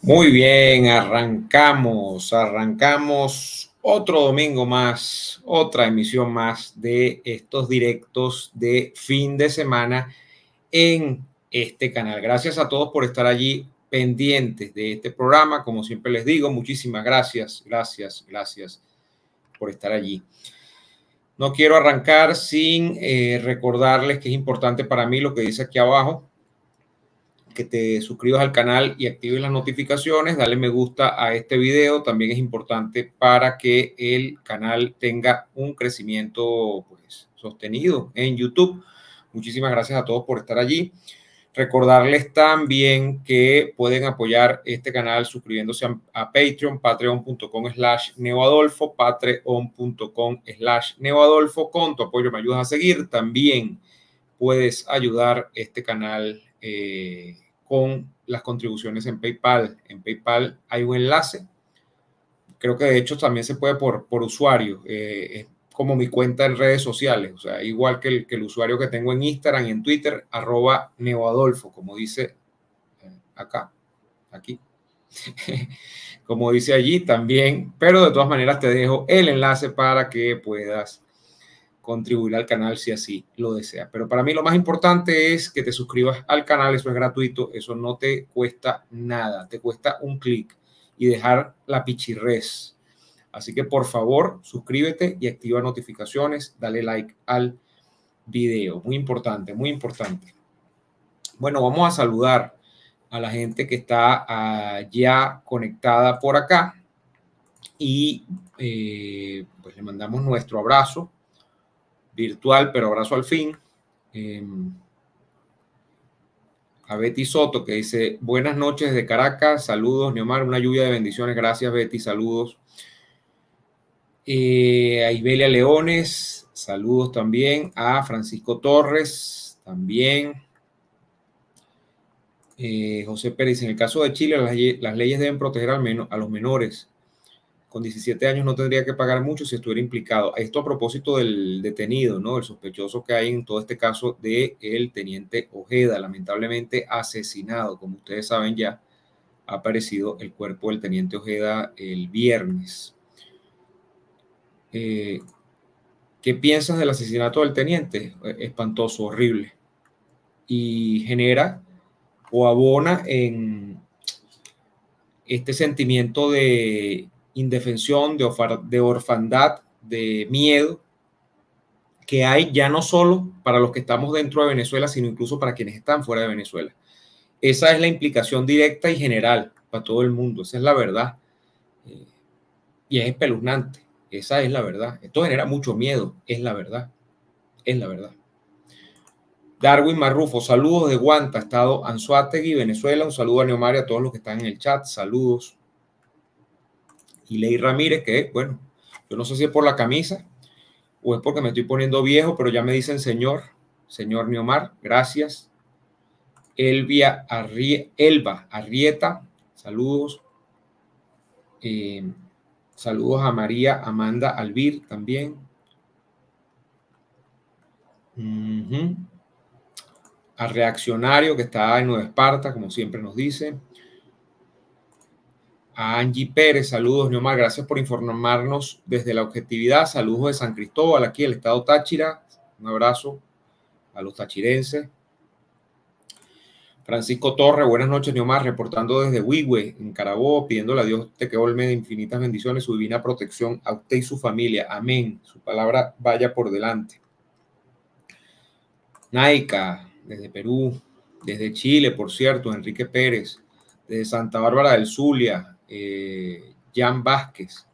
Muy bien, arrancamos, arrancamos otro domingo más, otra emisión más de estos directos de fin de semana en este canal. Gracias a todos por estar allí pendientes de este programa. Como siempre les digo, muchísimas gracias, gracias, gracias por estar allí. No quiero arrancar sin eh, recordarles que es importante para mí lo que dice aquí abajo que te suscribas al canal y actives las notificaciones, dale me gusta a este video, también es importante para que el canal tenga un crecimiento pues, sostenido en YouTube. Muchísimas gracias a todos por estar allí. Recordarles también que pueden apoyar este canal suscribiéndose a, Patreon, patreon.com slash neoadolfo, patreon.com slash neoadolfo. Con tu apoyo me ayudas a seguir. También puedes ayudar este canal eh, con las contribuciones en PayPal. En PayPal hay un enlace. Creo que de hecho también se puede por, por usuario. Eh, como mi cuenta en redes sociales. O sea, igual que el, que el usuario que tengo en Instagram y en Twitter, arroba neoadolfo, como dice eh, acá, aquí. como dice allí también, pero de todas maneras te dejo el enlace para que puedas contribuir al canal si así lo desea. Pero para mí lo más importante es que te suscribas al canal, eso es gratuito, eso no te cuesta nada, te cuesta un clic y dejar la pichirres. Así que por favor, suscríbete y activa notificaciones, dale like al video, muy importante, muy importante. Bueno, vamos a saludar a la gente que está ah, ya conectada por acá y eh, pues le mandamos nuestro abrazo virtual, pero abrazo al fin. Em, a Betty Soto que dice, buenas noches de Caracas, saludos, Neomar, una lluvia de bendiciones, gracias Betty, saludos. Eh, a Ibelia Leones, saludos también. A Francisco Torres, también. Eh, José Pérez, en el caso de Chile, las, las leyes deben proteger al menos a los menores con 17 años no tendría que pagar mucho si estuviera implicado. Esto a propósito del detenido, ¿no? El sospechoso que hay en todo este caso de el teniente Ojeda, lamentablemente asesinado. Como ustedes saben ya, ha aparecido el cuerpo del teniente Ojeda el viernes. Eh, ¿Qué piensas del asesinato del teniente? Espantoso, horrible. Y genera o abona en este sentimiento de indefensión, de, de orfandad, de miedo que hay ya no solo para los que estamos dentro de Venezuela, sino incluso para quienes están fuera de Venezuela. Esa es la implicación directa y general para todo el mundo, esa es la verdad. Eh, y es espeluznante, esa es la verdad. Esto genera mucho miedo, es la verdad, es la verdad. Darwin Marrufo, saludos de Guanta, Estado Anzuategui, Venezuela. Un saludo a Neomaria, a todos los que están en el chat, saludos y Ley Ramírez, que bueno, yo no sé si es por la camisa o es porque me estoy poniendo viejo, pero ya me dicen señor, señor Neomar, gracias. Elvia Elba Arrieta, saludos. Eh, saludos a María Amanda Albir también. A Reaccionario, que está en Nueva Esparta, como siempre nos dice a Angie Pérez, saludos, Neomar, gracias por informarnos desde la objetividad, saludos de San Cristóbal, aquí el estado Táchira, un abrazo a los tachirenses. Francisco Torre, buenas noches, Neomar, reportando desde Huigüe, en Carabobo, pidiéndole a Dios te que olme de infinitas bendiciones, su divina protección a usted y su familia. Amén. Su palabra vaya por delante. Naika, desde Perú, desde Chile, por cierto, Enrique Pérez, desde Santa Bárbara del Zulia, eh, Jan Vázquez.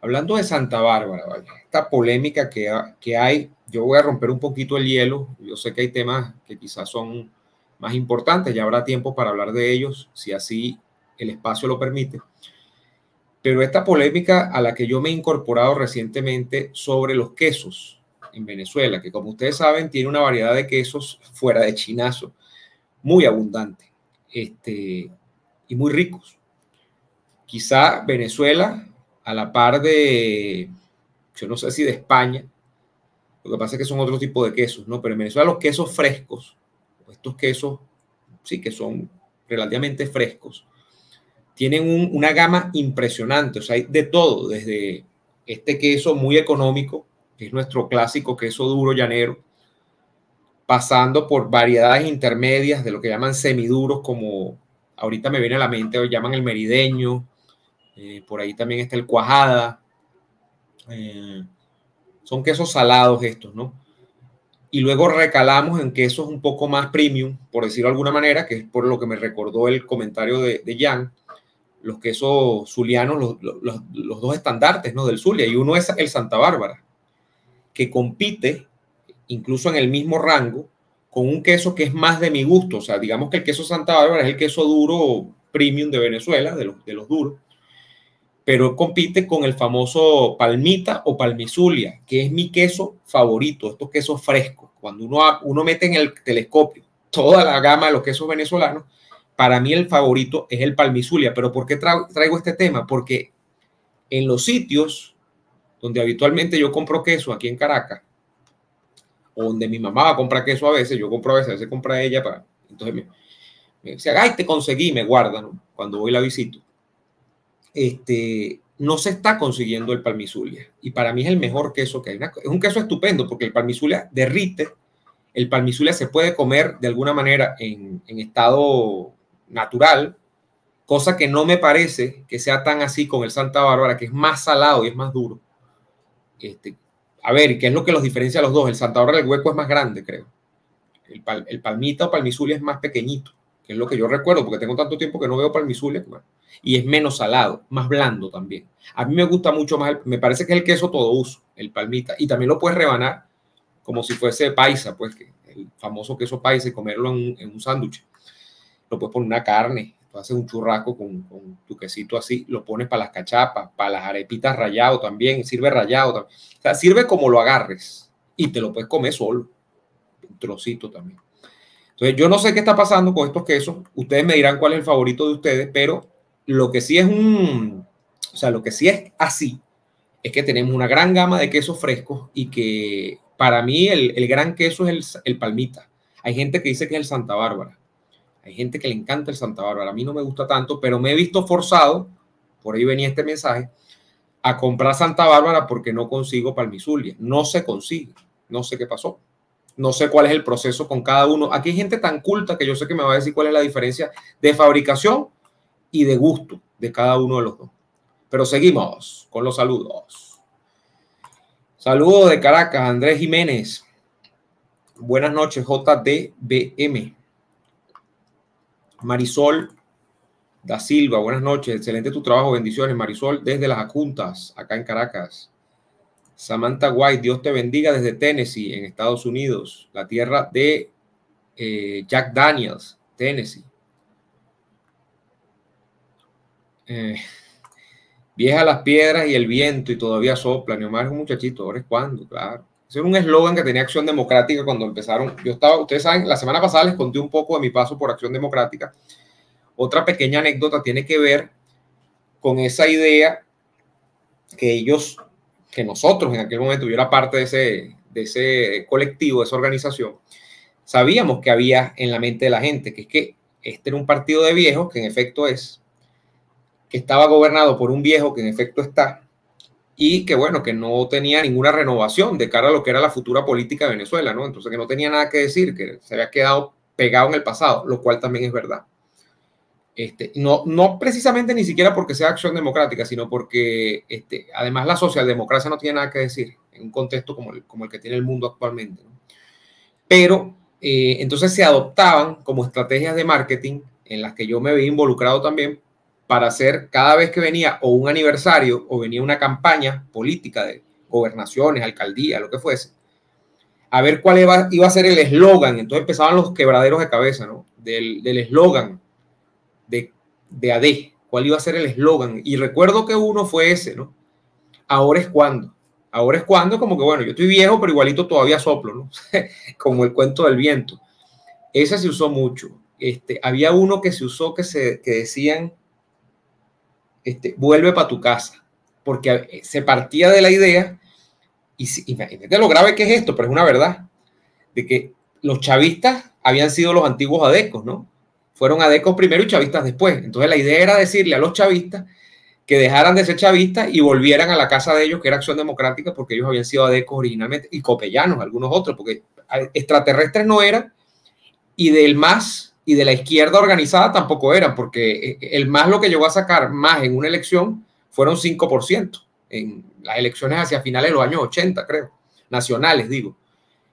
Hablando de Santa Bárbara, esta polémica que, que hay, yo voy a romper un poquito el hielo. Yo sé que hay temas que quizás son más importantes, ya habrá tiempo para hablar de ellos, si así el espacio lo permite. Pero esta polémica a la que yo me he incorporado recientemente sobre los quesos en Venezuela, que como ustedes saben tiene una variedad de quesos fuera de chinazo, muy abundante este, y muy ricos. Quizá Venezuela, a la par de, yo no sé si de España, lo que pasa es que son otro tipo de quesos, ¿no? Pero en Venezuela los quesos frescos, estos quesos, sí, que son relativamente frescos, tienen una gama impresionante, o sea, hay de todo, desde este queso muy económico, que es nuestro clásico queso duro llanero, pasando por variedades intermedias de lo que llaman semiduros, como ahorita me viene a la mente, hoy llaman el merideño, eh, por ahí también está el cuajada. Eh, son quesos salados estos, ¿no? Y luego recalamos en quesos un poco más premium, por decirlo de alguna manera, que es por lo que me recordó el comentario de, de Jan, los quesos zulianos, los, los, dos estandartes ¿no? del Zulia, y uno es el Santa Bárbara, que compite incluso en el mismo rango con un queso que es más de mi gusto. O sea, digamos que el queso Santa Bárbara es el queso duro premium de Venezuela, de los, de los duros, pero compite con el famoso palmita o palmizulia, que es mi queso favorito, estos quesos frescos. Cuando uno, uno mete en el telescopio toda la gama de los quesos venezolanos, para mí el favorito es el palmizulia. Pero ¿por qué traigo este tema? Porque en los sitios donde habitualmente yo compro queso aquí en Caracas, o donde mi mamá va a comprar queso a veces, yo compro a veces, a veces compra ella para. Entonces me, me dice, ay, te conseguí, me guarda, ¿no? Cuando voy la visito. Este, no se está consiguiendo el palmizulia. Y para mí es el mejor queso que hay. Es un queso estupendo porque el palmizulia derrite. El palmizulia se puede comer de alguna manera en, estado natural, cosa que no me parece que sea tan así con el Santa Bárbara, que es más salado y es más duro. Este, a ver, ¿qué es lo que los diferencia los dos? El Santa Bárbara, el hueco es más grande, creo. El, palmita o palmizulia es más pequeñito, que es lo que yo recuerdo, porque tengo tanto tiempo que no veo palmizulia, y es menos salado, más blando también. A mí me gusta mucho más, me parece que es el queso todo uso, el palmita, y también lo puedes rebanar como si fuese paisa, pues el famoso queso paisa y comerlo en, en un sándwich lo puedes poner una carne, tú haces un churrasco con, con, tu quesito así, lo pones para las cachapas, para las arepitas rayado también, sirve rayado también. O sea, sirve como lo agarres y te lo puedes comer solo, un trocito también. Entonces, yo no sé qué está pasando con estos quesos, ustedes me dirán cuál es el favorito de ustedes, pero lo que sí es un, o sea, lo que sí es así, es que tenemos una gran gama de quesos frescos y que para mí el, el gran queso es el, el palmita. Hay gente que dice que es el Santa Bárbara hay gente que le encanta el Santa Bárbara. A mí no me gusta tanto, pero me he visto forzado, por ahí venía este mensaje, a comprar Santa Bárbara porque no consigo Palmizulia. No se consigue. No sé qué pasó. No sé cuál es el proceso con cada uno. Aquí hay gente tan culta que yo sé que me va a decir cuál es la diferencia de fabricación y de gusto de cada uno de los dos. Pero seguimos con los saludos. Saludos de Caracas, Andrés Jiménez. Buenas noches, JDBM. Marisol da Silva, buenas noches, excelente tu trabajo, bendiciones, Marisol, desde las Juntas, acá en Caracas. Samantha White, Dios te bendiga desde Tennessee, en Estados Unidos, la tierra de eh, Jack Daniels, Tennessee. Eh, vieja las piedras y el viento y todavía sopla. Neomar es un muchachito, ahora es cuando, claro. Ese era un eslogan que tenía Acción Democrática cuando empezaron. Yo estaba, ustedes saben, la semana pasada les conté un poco de mi paso por Acción Democrática. Otra pequeña anécdota tiene que ver con esa idea que ellos, que nosotros en aquel momento, yo era parte de ese, de ese colectivo, de esa organización, sabíamos que había en la mente de la gente, que es que este era un partido de viejos, que en efecto es, que estaba gobernado por un viejo que en efecto está, y que bueno, que no tenía ninguna renovación de cara a lo que era la futura política de Venezuela, ¿no? Entonces que no tenía nada que decir, que se había quedado pegado en el pasado, lo cual también es verdad. Este, no, no precisamente ni siquiera porque sea acción democrática, sino porque este, además la socialdemocracia no tiene nada que decir en un contexto como el, como el que tiene el mundo actualmente. ¿no? Pero eh, entonces se adoptaban como estrategias de marketing en las que yo me veía involucrado también para hacer cada vez que venía o un aniversario o venía una campaña política de gobernaciones, alcaldía, lo que fuese, a ver cuál iba, iba a ser el eslogan. Entonces empezaban los quebraderos de cabeza, ¿no? Del eslogan de, de AD, cuál iba a ser el eslogan. Y recuerdo que uno fue ese, ¿no? Ahora es cuando. Ahora es cuando, como que bueno, yo estoy viejo, pero igualito todavía soplo, ¿no? como el cuento del viento. Ese se usó mucho. Este, había uno que se usó que, se, que decían este, vuelve para tu casa, porque eh, se partía de la idea, y imagínate lo grave que es esto, pero es una verdad, de que los chavistas habían sido los antiguos adecos, ¿no? Fueron adecos primero y chavistas después. Entonces la idea era decirle a los chavistas que dejaran de ser chavistas y volvieran a la casa de ellos, que era Acción Democrática, porque ellos habían sido adecos originalmente, y copellanos, algunos otros, porque extraterrestres no eran, y del MAS y de la izquierda organizada tampoco eran, porque el MAS lo que llegó a sacar más en una elección fueron 5%, en las elecciones hacia finales de los años 80, creo, nacionales, digo.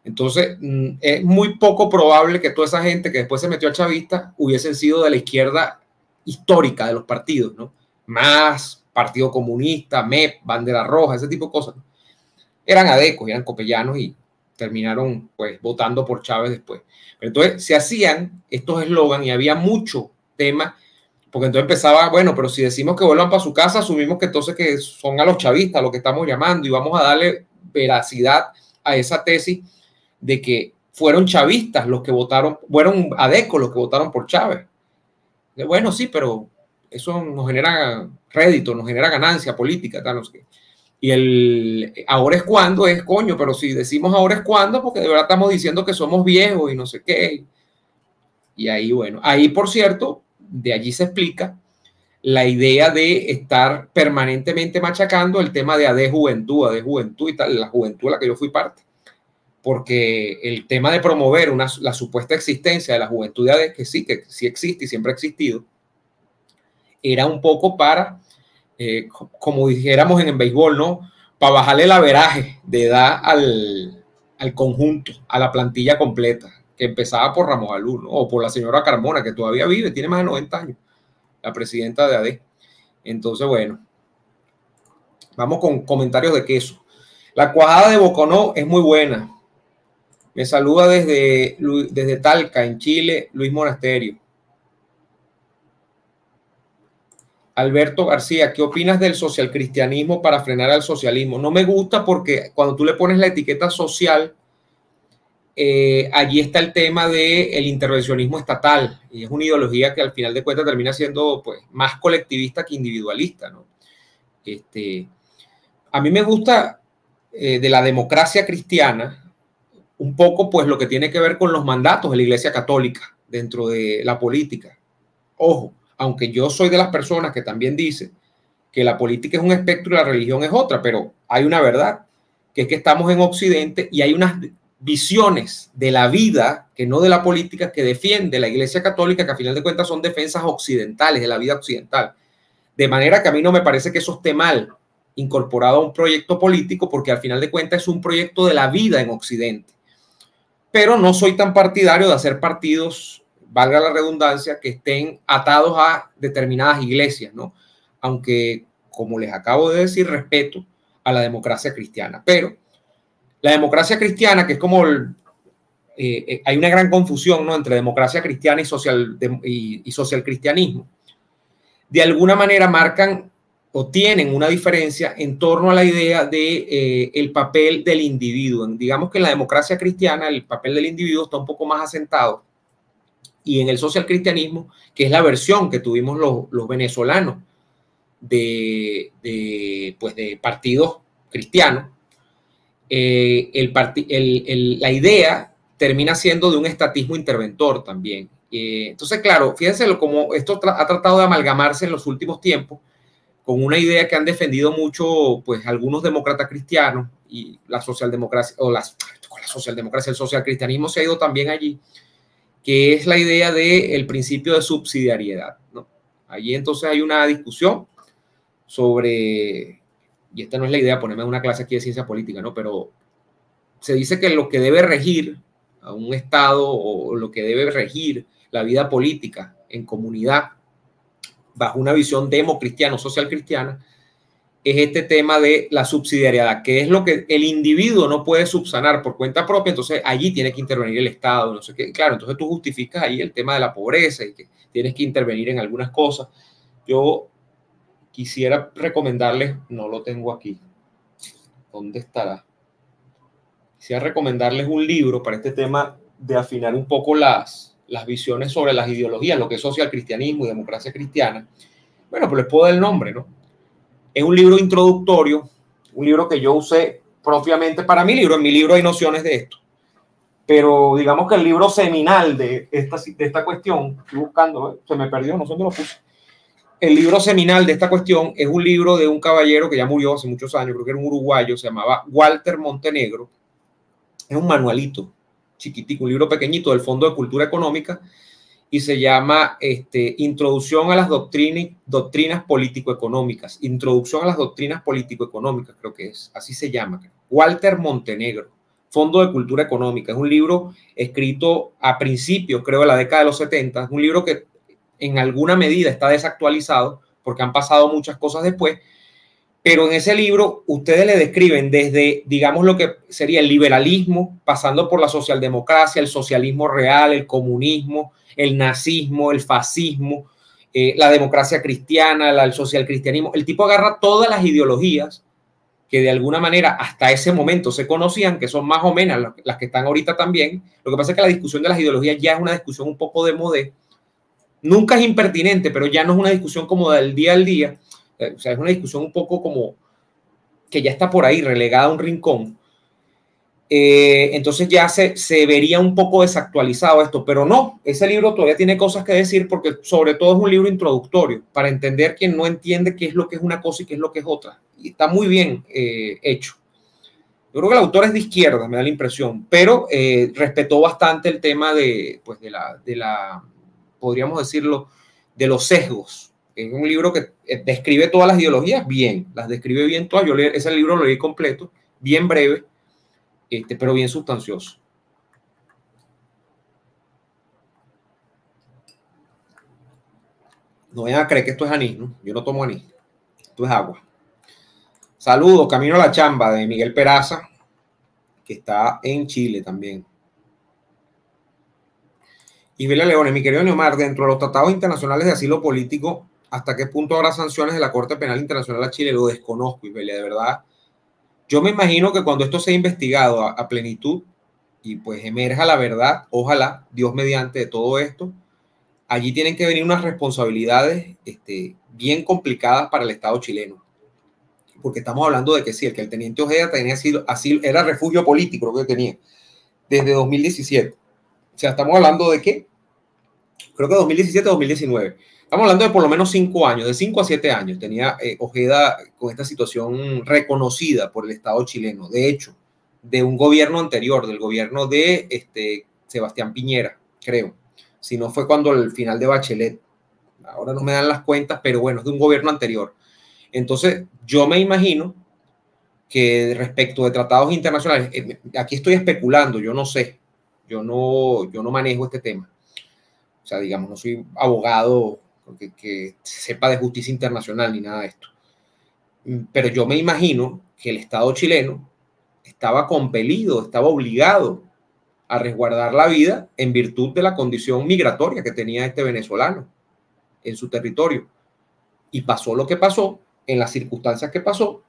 Entonces, mm, es muy poco probable que toda esa gente que después se metió a chavista hubiesen sido de la izquierda histórica de los partidos, ¿no? Más Partido Comunista, MEP, Bandera Roja, ese tipo de cosas. Eran adecos, eran copellanos y terminaron pues votando por Chávez después. Pero entonces se hacían estos eslogans y había mucho tema, porque entonces empezaba, bueno, pero si decimos que vuelvan para su casa, asumimos que entonces que son a los chavistas lo que estamos llamando y vamos a darle veracidad a esa tesis de que fueron chavistas los que votaron, fueron adecos los que votaron por Chávez. Bueno, sí, pero eso nos genera rédito, nos genera ganancia política, tal, no sé Y el ahora es cuando es coño, pero si decimos ahora es cuando, porque de verdad estamos diciendo que somos viejos y no sé qué. Y ahí, bueno, ahí por cierto, de allí se explica la idea de estar permanentemente machacando el tema de AD Juventud, AD Juventud y tal, la juventud a la que yo fui parte porque el tema de promover la supuesta existencia de la juventud de que sí, que sí existe y siempre ha existido, era un poco para, eh, como dijéramos en el béisbol, ¿no? Para bajarle el averaje de edad al, al, conjunto, a la plantilla completa, que empezaba por Ramos Alú. O por la señora Carmona, que todavía vive, tiene más de 90 años, la presidenta de AD. Entonces, bueno, vamos con comentarios de queso. La cuajada de Boconó es muy buena. Me saluda desde, desde Talca, en Chile, Luis Monasterio. Alberto García, ¿qué opinas del socialcristianismo para frenar al socialismo? No me gusta porque cuando tú le pones la etiqueta social, eh, allí está el tema del intervencionismo estatal y es una ideología que al final de cuentas termina siendo pues, más colectivista que individualista. ¿no? Este, a mí me gusta eh, de la democracia cristiana, un poco pues lo que tiene que ver con los mandatos de la Iglesia Católica dentro de la política. Ojo, aunque yo soy de las personas que también dice que la política es un espectro y la religión es otra, pero hay una verdad, que es que estamos en Occidente y hay unas visiones de la vida, que no de la política, que defiende la Iglesia Católica, que a final de cuentas son defensas occidentales de la vida occidental. De manera que a mí no me parece que eso esté mal incorporado a un proyecto político, porque al final de cuentas es un proyecto de la vida en Occidente pero no soy tan partidario de hacer partidos, valga la redundancia, que estén atados a determinadas iglesias, ¿no? Aunque, como les acabo de decir, respeto a la democracia cristiana. Pero la democracia cristiana, que es como eh, eh, hay una gran confusión ¿no? entre democracia cristiana y social, y social cristianismo, de alguna manera marcan o tienen una diferencia en torno a la idea de eh, el papel del individuo. Digamos que en la democracia cristiana el papel del individuo está un poco más asentado y en el social cristianismo, que es la versión que tuvimos los, venezolanos de, pues de partidos cristianos, eh, el, la idea termina siendo de un estatismo interventor también. Eh, entonces, claro, fíjense como esto ha tratado de amalgamarse en los últimos tiempos con una idea que han defendido mucho, pues, algunos demócratas cristianos y la socialdemocracia, o las, la socialdemocracia, el socialcristianismo se ha ido también allí, que es la idea del principio de subsidiariedad, ¿no? Allí entonces hay una discusión sobre, y esta no es la idea, ponerme una clase aquí de ciencia política, ¿no? Pero se dice que lo que debe regir a un Estado o lo que debe regir la vida política en comunidad bajo una visión democristiana o social cristiana, es este tema de la subsidiariedad, que es lo que el individuo no puede subsanar por cuenta propia, entonces allí tiene que intervenir el Estado, no sé qué. Claro, entonces tú justificas ahí el tema de la pobreza y que tienes que intervenir en algunas cosas. Yo quisiera recomendarles, no lo tengo aquí, ¿dónde estará? Quisiera recomendarles un libro para este tema de afinar un poco las, las visiones sobre las ideologías, lo que es social cristianismo y democracia cristiana. Bueno, pues les puedo dar el nombre, ¿no? Es un libro introductorio, un libro que yo usé propiamente para mi libro. En mi libro hay nociones de esto. pero digamos que el libro seminal de esta, de esta cuestión, estoy buscando, se me perdió, no sé dónde lo puse. El libro seminal de esta cuestión es un libro de un caballero que ya murió hace muchos años, creo que era un uruguayo, se llamaba Walter Montenegro. Es un manualito chiquitico, un libro pequeñito del Fondo de Cultura Económica y se llama este, Introducción a las doctrinas, político-económicas. Introducción a las doctrinas político-económicas, creo que es, así se llama. Walter Montenegro, Fondo de Cultura Económica. Es un libro escrito a principios, creo, de la década de los 70. Es un libro que en alguna medida está desactualizado porque han pasado muchas cosas después, pero en ese libro ustedes le describen desde, digamos, lo que sería el liberalismo, pasando por la socialdemocracia, el socialismo real, el comunismo, el nazismo, el fascismo, eh, la democracia cristiana, el social cristianismo. El tipo agarra todas las ideologías que de alguna manera hasta ese momento se conocían, que son más o menos las que están ahorita también. Lo que pasa es que la discusión de las ideologías ya es una discusión un poco de modé. Nunca es impertinente, pero ya no es una discusión como del día al día o sea, es una discusión un poco como que ya está por ahí, relegada a un rincón. Eh, entonces ya se, se vería un poco desactualizado esto, pero no, ese libro todavía tiene cosas que decir porque sobre todo es un libro introductorio para entender quien no entiende qué es lo que es una cosa y qué es lo que es otra. Y está muy bien eh, hecho. Yo creo que el autor es de izquierda, me da la impresión, pero eh, respetó bastante el tema de, pues de la, de la, podríamos decirlo, de los sesgos es un libro que eh, describe todas las ideologías bien, las describe bien todas. Yo leí, ese libro lo leí completo, bien breve, este, pero bien sustancioso. No vayan a creer que esto es anís, ¿no? Yo no tomo anís. Esto es agua. Saludos, Camino a la Chamba de Miguel Peraza, que está en Chile también. Y Vela Leones, mi querido Neomar, dentro de los tratados internacionales de asilo político, hasta qué punto habrá sanciones de la Corte Penal Internacional a Chile, lo desconozco, y de verdad. Yo me imagino que cuando esto sea investigado a, plenitud y pues emerja la verdad, ojalá, Dios mediante de todo esto, allí tienen que venir unas responsabilidades este, bien complicadas para el Estado chileno. Porque estamos hablando de que sí, el que el teniente Ojeda tenía sido así, era refugio político, lo que tenía, desde 2017. O sea, estamos hablando de qué? Creo que 2017-2019 Estamos hablando de por lo menos cinco años, de cinco a siete años. Tenía eh, Ojeda con esta situación reconocida por el Estado chileno. De hecho, de un gobierno anterior, del gobierno de este, Sebastián Piñera, creo. Si no fue cuando el final de Bachelet. Ahora no me dan las cuentas, pero bueno, es de un gobierno anterior. Entonces, yo me imagino que respecto de tratados internacionales, eh, aquí estoy especulando, yo no sé, yo no, yo no manejo este tema. O sea, digamos, no soy abogado que, sepa de justicia internacional ni nada de esto. Mm, pero yo me imagino que el Estado chileno estaba compelido, estaba obligado a resguardar la vida en virtud de la condición migratoria que tenía este venezolano en su territorio. Y pasó lo que pasó, en las circunstancias que pasó,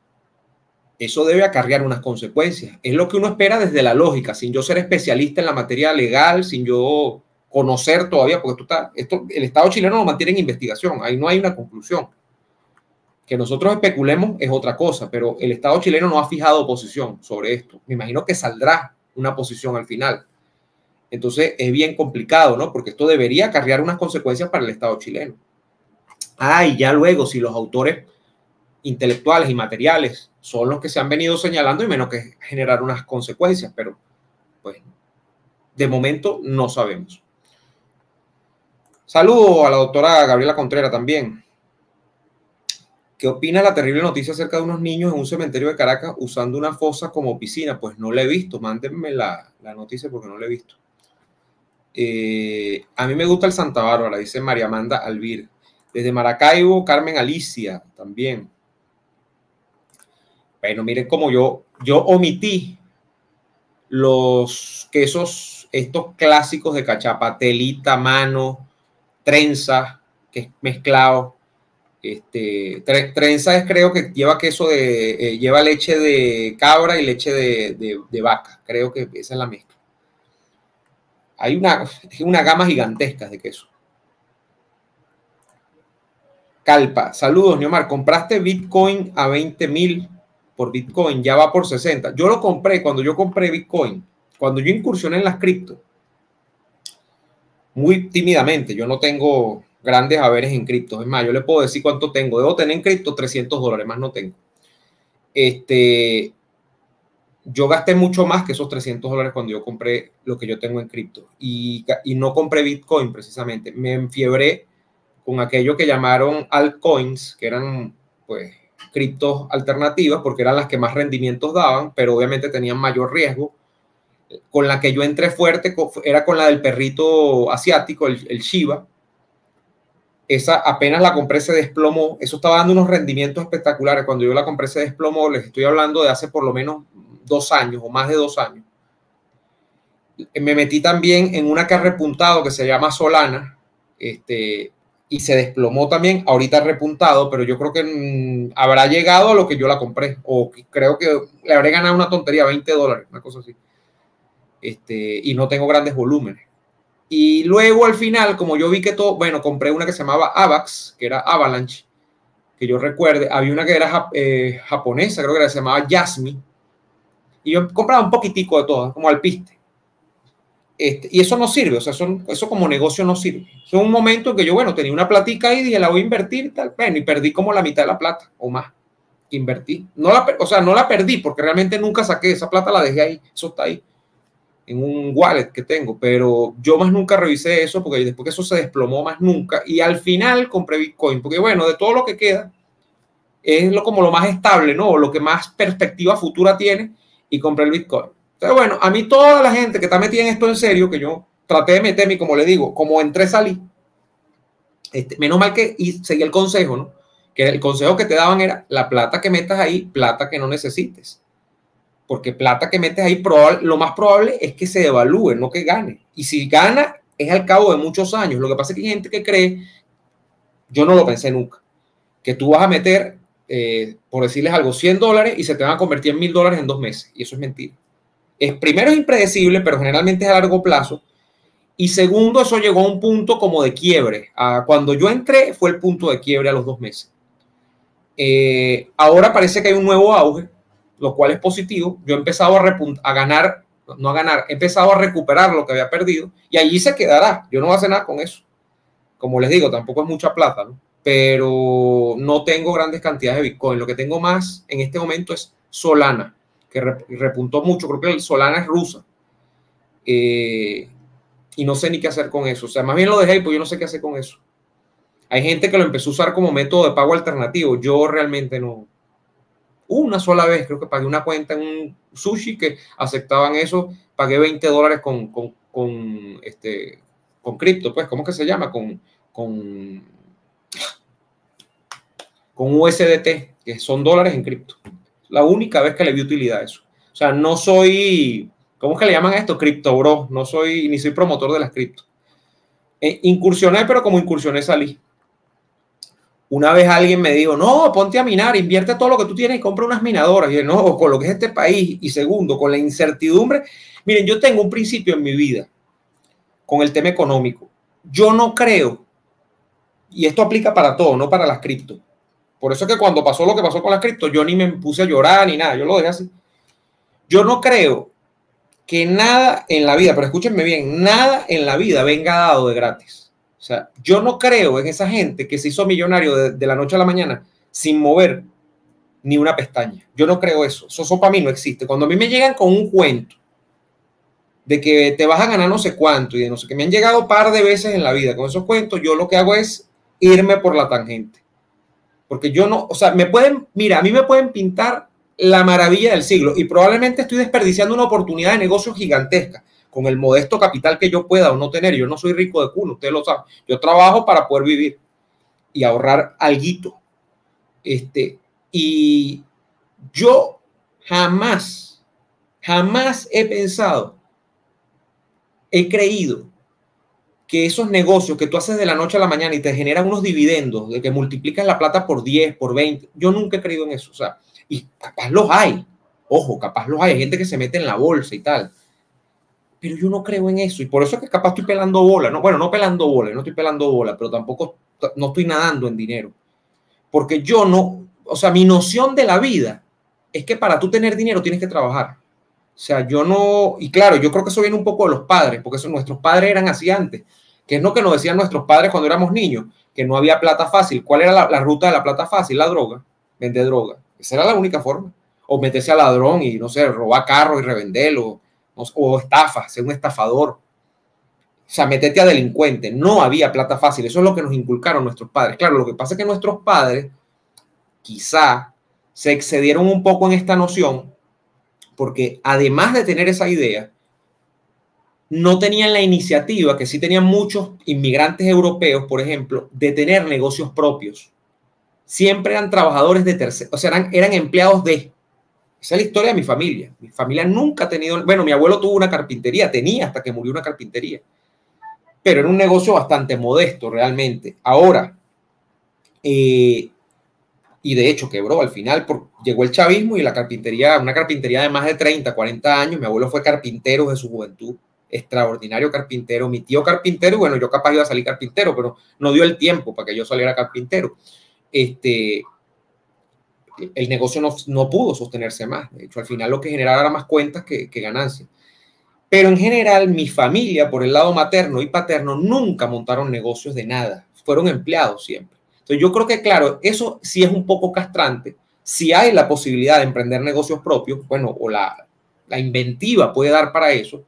eso debe acarrear unas consecuencias. Es lo que uno espera desde la lógica, sin yo ser especialista en la materia legal, sin yo conocer todavía, porque tú está, esto, el Estado chileno lo mantiene en investigación, ahí no hay una conclusión. Que nosotros especulemos es otra cosa, pero el Estado chileno no ha fijado posición sobre esto. Me imagino que saldrá una posición al final. Entonces es bien complicado, ¿no? Porque esto debería acarrear unas consecuencias para el Estado chileno. Ah, y ya luego, si los autores intelectuales y materiales son los que se han venido señalando, y menos que generar unas consecuencias, pero pues de momento no sabemos. Saludo a la doctora Gabriela Contreras también. ¿Qué opina la terrible noticia acerca de unos niños en un cementerio de Caracas usando una fosa como piscina? Pues no la he visto, mándenme la, noticia porque no la he visto. Eh, a mí me gusta el Santa Bárbara, dice María Amanda Alvir. Desde Maracaibo, Carmen Alicia también. Bueno, miren cómo yo, yo omití los quesos, estos clásicos de cachapa, telita, mano, trenza, que es mezclado. Este, trenza es creo que lleva queso de, eh, lleva leche de cabra y leche de, vaca. Creo que esa es la mezcla. Hay una, una gama gigantesca de queso. Calpa, saludos, Neomar. Compraste Bitcoin a 20 mil por Bitcoin, ya va por 60. Yo lo compré cuando yo compré Bitcoin. cuando yo incursioné en las cripto, muy tímidamente, yo no tengo grandes haberes en cripto. Es más, yo le puedo decir cuánto tengo. Debo tener en cripto 300 dólares, más no tengo. Este, yo gasté mucho más que esos 300 dólares cuando yo compré lo que yo tengo en cripto y, y no compré Bitcoin precisamente. Me enfiebré con aquello que llamaron altcoins, que eran pues criptos alternativas porque eran las que más rendimientos daban, pero obviamente tenían mayor riesgo. Con la que yo entré fuerte era con la del perrito asiático, el, el Shiba, esa apenas la compré se desplomó, eso estaba dando unos rendimientos espectaculares, cuando yo la compré se desplomó, les estoy hablando de hace por lo menos dos años o más de dos años. Me metí también en una que ha repuntado que se llama Solana, este, y se desplomó también, ahorita ha repuntado, pero yo creo que mm, habrá llegado a lo que yo la compré, o creo que le habré ganado una tontería, 20 dólares, una cosa así. Este, y no tengo grandes volúmenes. Y luego al final, como yo vi que todo, bueno, compré una que se llamaba Avax, que era Avalanche, que yo recuerde, había una que era eh, japonesa, creo que se llamaba Yasmi, y yo compraba un poquitico de todas, como alpiste. Este, y eso no sirve, o sea, eso, como negocio no sirve. Fue un momento en que yo, bueno, tenía una platica ahí, dije, la voy a invertir, tal, bueno, y perdí como la mitad de la plata o más que invertí. No la, o sea, no la perdí porque realmente nunca saqué esa plata, la dejé ahí, eso está ahí en un wallet que tengo, pero yo más nunca revisé eso porque después que eso se desplomó más nunca y al final compré Bitcoin, porque bueno, de todo lo que queda es lo como lo más estable, ¿no? Lo que más perspectiva futura tiene y compré el Bitcoin. Entonces, bueno, a mí toda la gente que está metida en esto en serio, que yo traté de meterme, como le digo, como entré, salí, este, menos mal que y seguí el consejo, ¿no? Que el consejo que te daban era la plata que metas ahí, plata que no necesites porque plata que metes ahí, lo más probable es que se devalúe, no que gane. Y si gana, es al cabo de muchos años. Lo que pasa es que hay gente que cree, yo no lo pensé nunca, que tú vas a meter, eh, por decirles algo, 100 dólares y se te van a convertir en 1000 dólares en dos meses. Y eso es mentira. Es, primero es impredecible, pero generalmente es a largo plazo. Y segundo, eso llegó a un punto como de quiebre. cuando yo entré fue el punto de quiebre a los dos meses. Eh, ahora parece que hay un nuevo auge lo cual es positivo. Yo he empezado a, ganar, no a ganar, he empezado a recuperar lo que había perdido y allí se quedará. Yo no voy a hacer nada con eso. Como les digo, tampoco es mucha plata, ¿no? pero no tengo grandes cantidades de Bitcoin. Lo que tengo más en este momento es Solana, que repuntó mucho. Creo que el Solana es rusa. Eh, y no sé ni qué hacer con eso. O sea, más bien lo dejé, pues yo no sé qué hacer con eso. Hay gente que lo empezó a usar como método de pago alternativo. Yo realmente no, una sola vez, creo que pagué una cuenta en un sushi que aceptaban eso, pagué 20 dólares con, con, este, con cripto, pues, ¿cómo que se llama? Con, con, con USDT, que son dólares en cripto. La única vez que le vi utilidad a eso. O sea, no soy, ¿cómo que le llaman esto? Cripto bro, no soy, ni soy promotor de las cripto. Eh, incursioné, pero como incursioné salí. Una vez alguien me dijo, no, ponte a minar, invierte todo lo que tú tienes y compra unas minadoras. Y yo, no, con lo que es este país. Y segundo, con la incertidumbre. Miren, yo tengo un principio en mi vida con el tema económico. Yo no creo, y esto aplica para todo, no para las cripto. Por eso es que cuando pasó lo que pasó con las cripto, yo ni me puse a llorar ni nada, yo lo dejé así. Yo no creo que nada en la vida, pero escúchenme bien, nada en la vida venga dado de gratis. O sea, yo no creo en esa gente que se hizo millonario de, la noche a la mañana sin mover ni una pestaña. Yo no creo eso. Eso, para mí no existe. Cuando a mí me llegan con un cuento de que te vas a ganar no sé cuánto y de no sé que me han llegado par de veces en la vida con esos cuentos, yo lo que hago es irme por la tangente. Porque yo no, o sea, me pueden, mira, a mí me pueden pintar la maravilla del siglo y probablemente estoy desperdiciando una oportunidad de negocio gigantesca con el modesto capital que yo pueda o no tener. Yo no soy rico de culo, usted lo sabe. Yo trabajo para poder vivir y ahorrar algo. Este, y yo jamás, jamás he pensado, he creído que esos negocios que tú haces de la noche a la mañana y te generan unos dividendos, de que multiplicas la plata por 10, por 20, yo nunca he creído en eso. O sea, y capaz los hay. Ojo, capaz los hay. Hay gente que se mete en la bolsa y tal pero yo no creo en eso y por eso es que capaz estoy pelando bola, no, bueno, no pelando bola, no estoy pelando bola, pero tampoco no estoy nadando en dinero, porque yo no, o sea, mi noción de la vida es que para tú tener dinero tienes que trabajar O sea, yo no, y claro, yo creo que eso viene un poco de los padres, porque eso, nuestros padres eran así antes, que es lo que nos decían nuestros padres cuando éramos niños, que no había plata fácil. ¿Cuál era la, ruta de la plata fácil? La droga, vender droga. Esa era la única forma. O meterse a ladrón y, no sé, robar carros y revenderlo, o, estafa, ser un estafador. O sea, meterte a delincuente. No había plata fácil. Eso es lo que nos inculcaron nuestros padres. Claro, lo que pasa es que nuestros padres quizá se excedieron un poco en esta noción porque además de tener esa idea, no tenían la iniciativa, que sí tenían muchos inmigrantes europeos, por ejemplo, de tener negocios propios. Siempre eran trabajadores de terceros, o sea, eran, eran empleados de... Esa es la historia de mi familia. Mi familia nunca ha tenido, bueno, mi abuelo tuvo una carpintería, tenía hasta que murió una carpintería, pero era un negocio bastante modesto realmente. Ahora, eh, y de hecho quebró al final, por, llegó el chavismo y la carpintería, una carpintería de más de 30, 40 años, mi abuelo fue carpintero de su juventud, extraordinario carpintero, mi tío carpintero, bueno, yo capaz iba a salir carpintero, pero no dio el tiempo para que yo saliera carpintero. Este, el negocio no, no pudo sostenerse más, de hecho al final lo que generaba era más cuentas que, que. Pero en general mi familia, por el lado materno y paterno, nunca montaron negocios de nada, fueron empleados siempre. Entonces yo creo que, claro, eso sí es un poco castrante. Si hay la posibilidad de emprender negocios propios, bueno, o la, la inventiva puede dar para eso,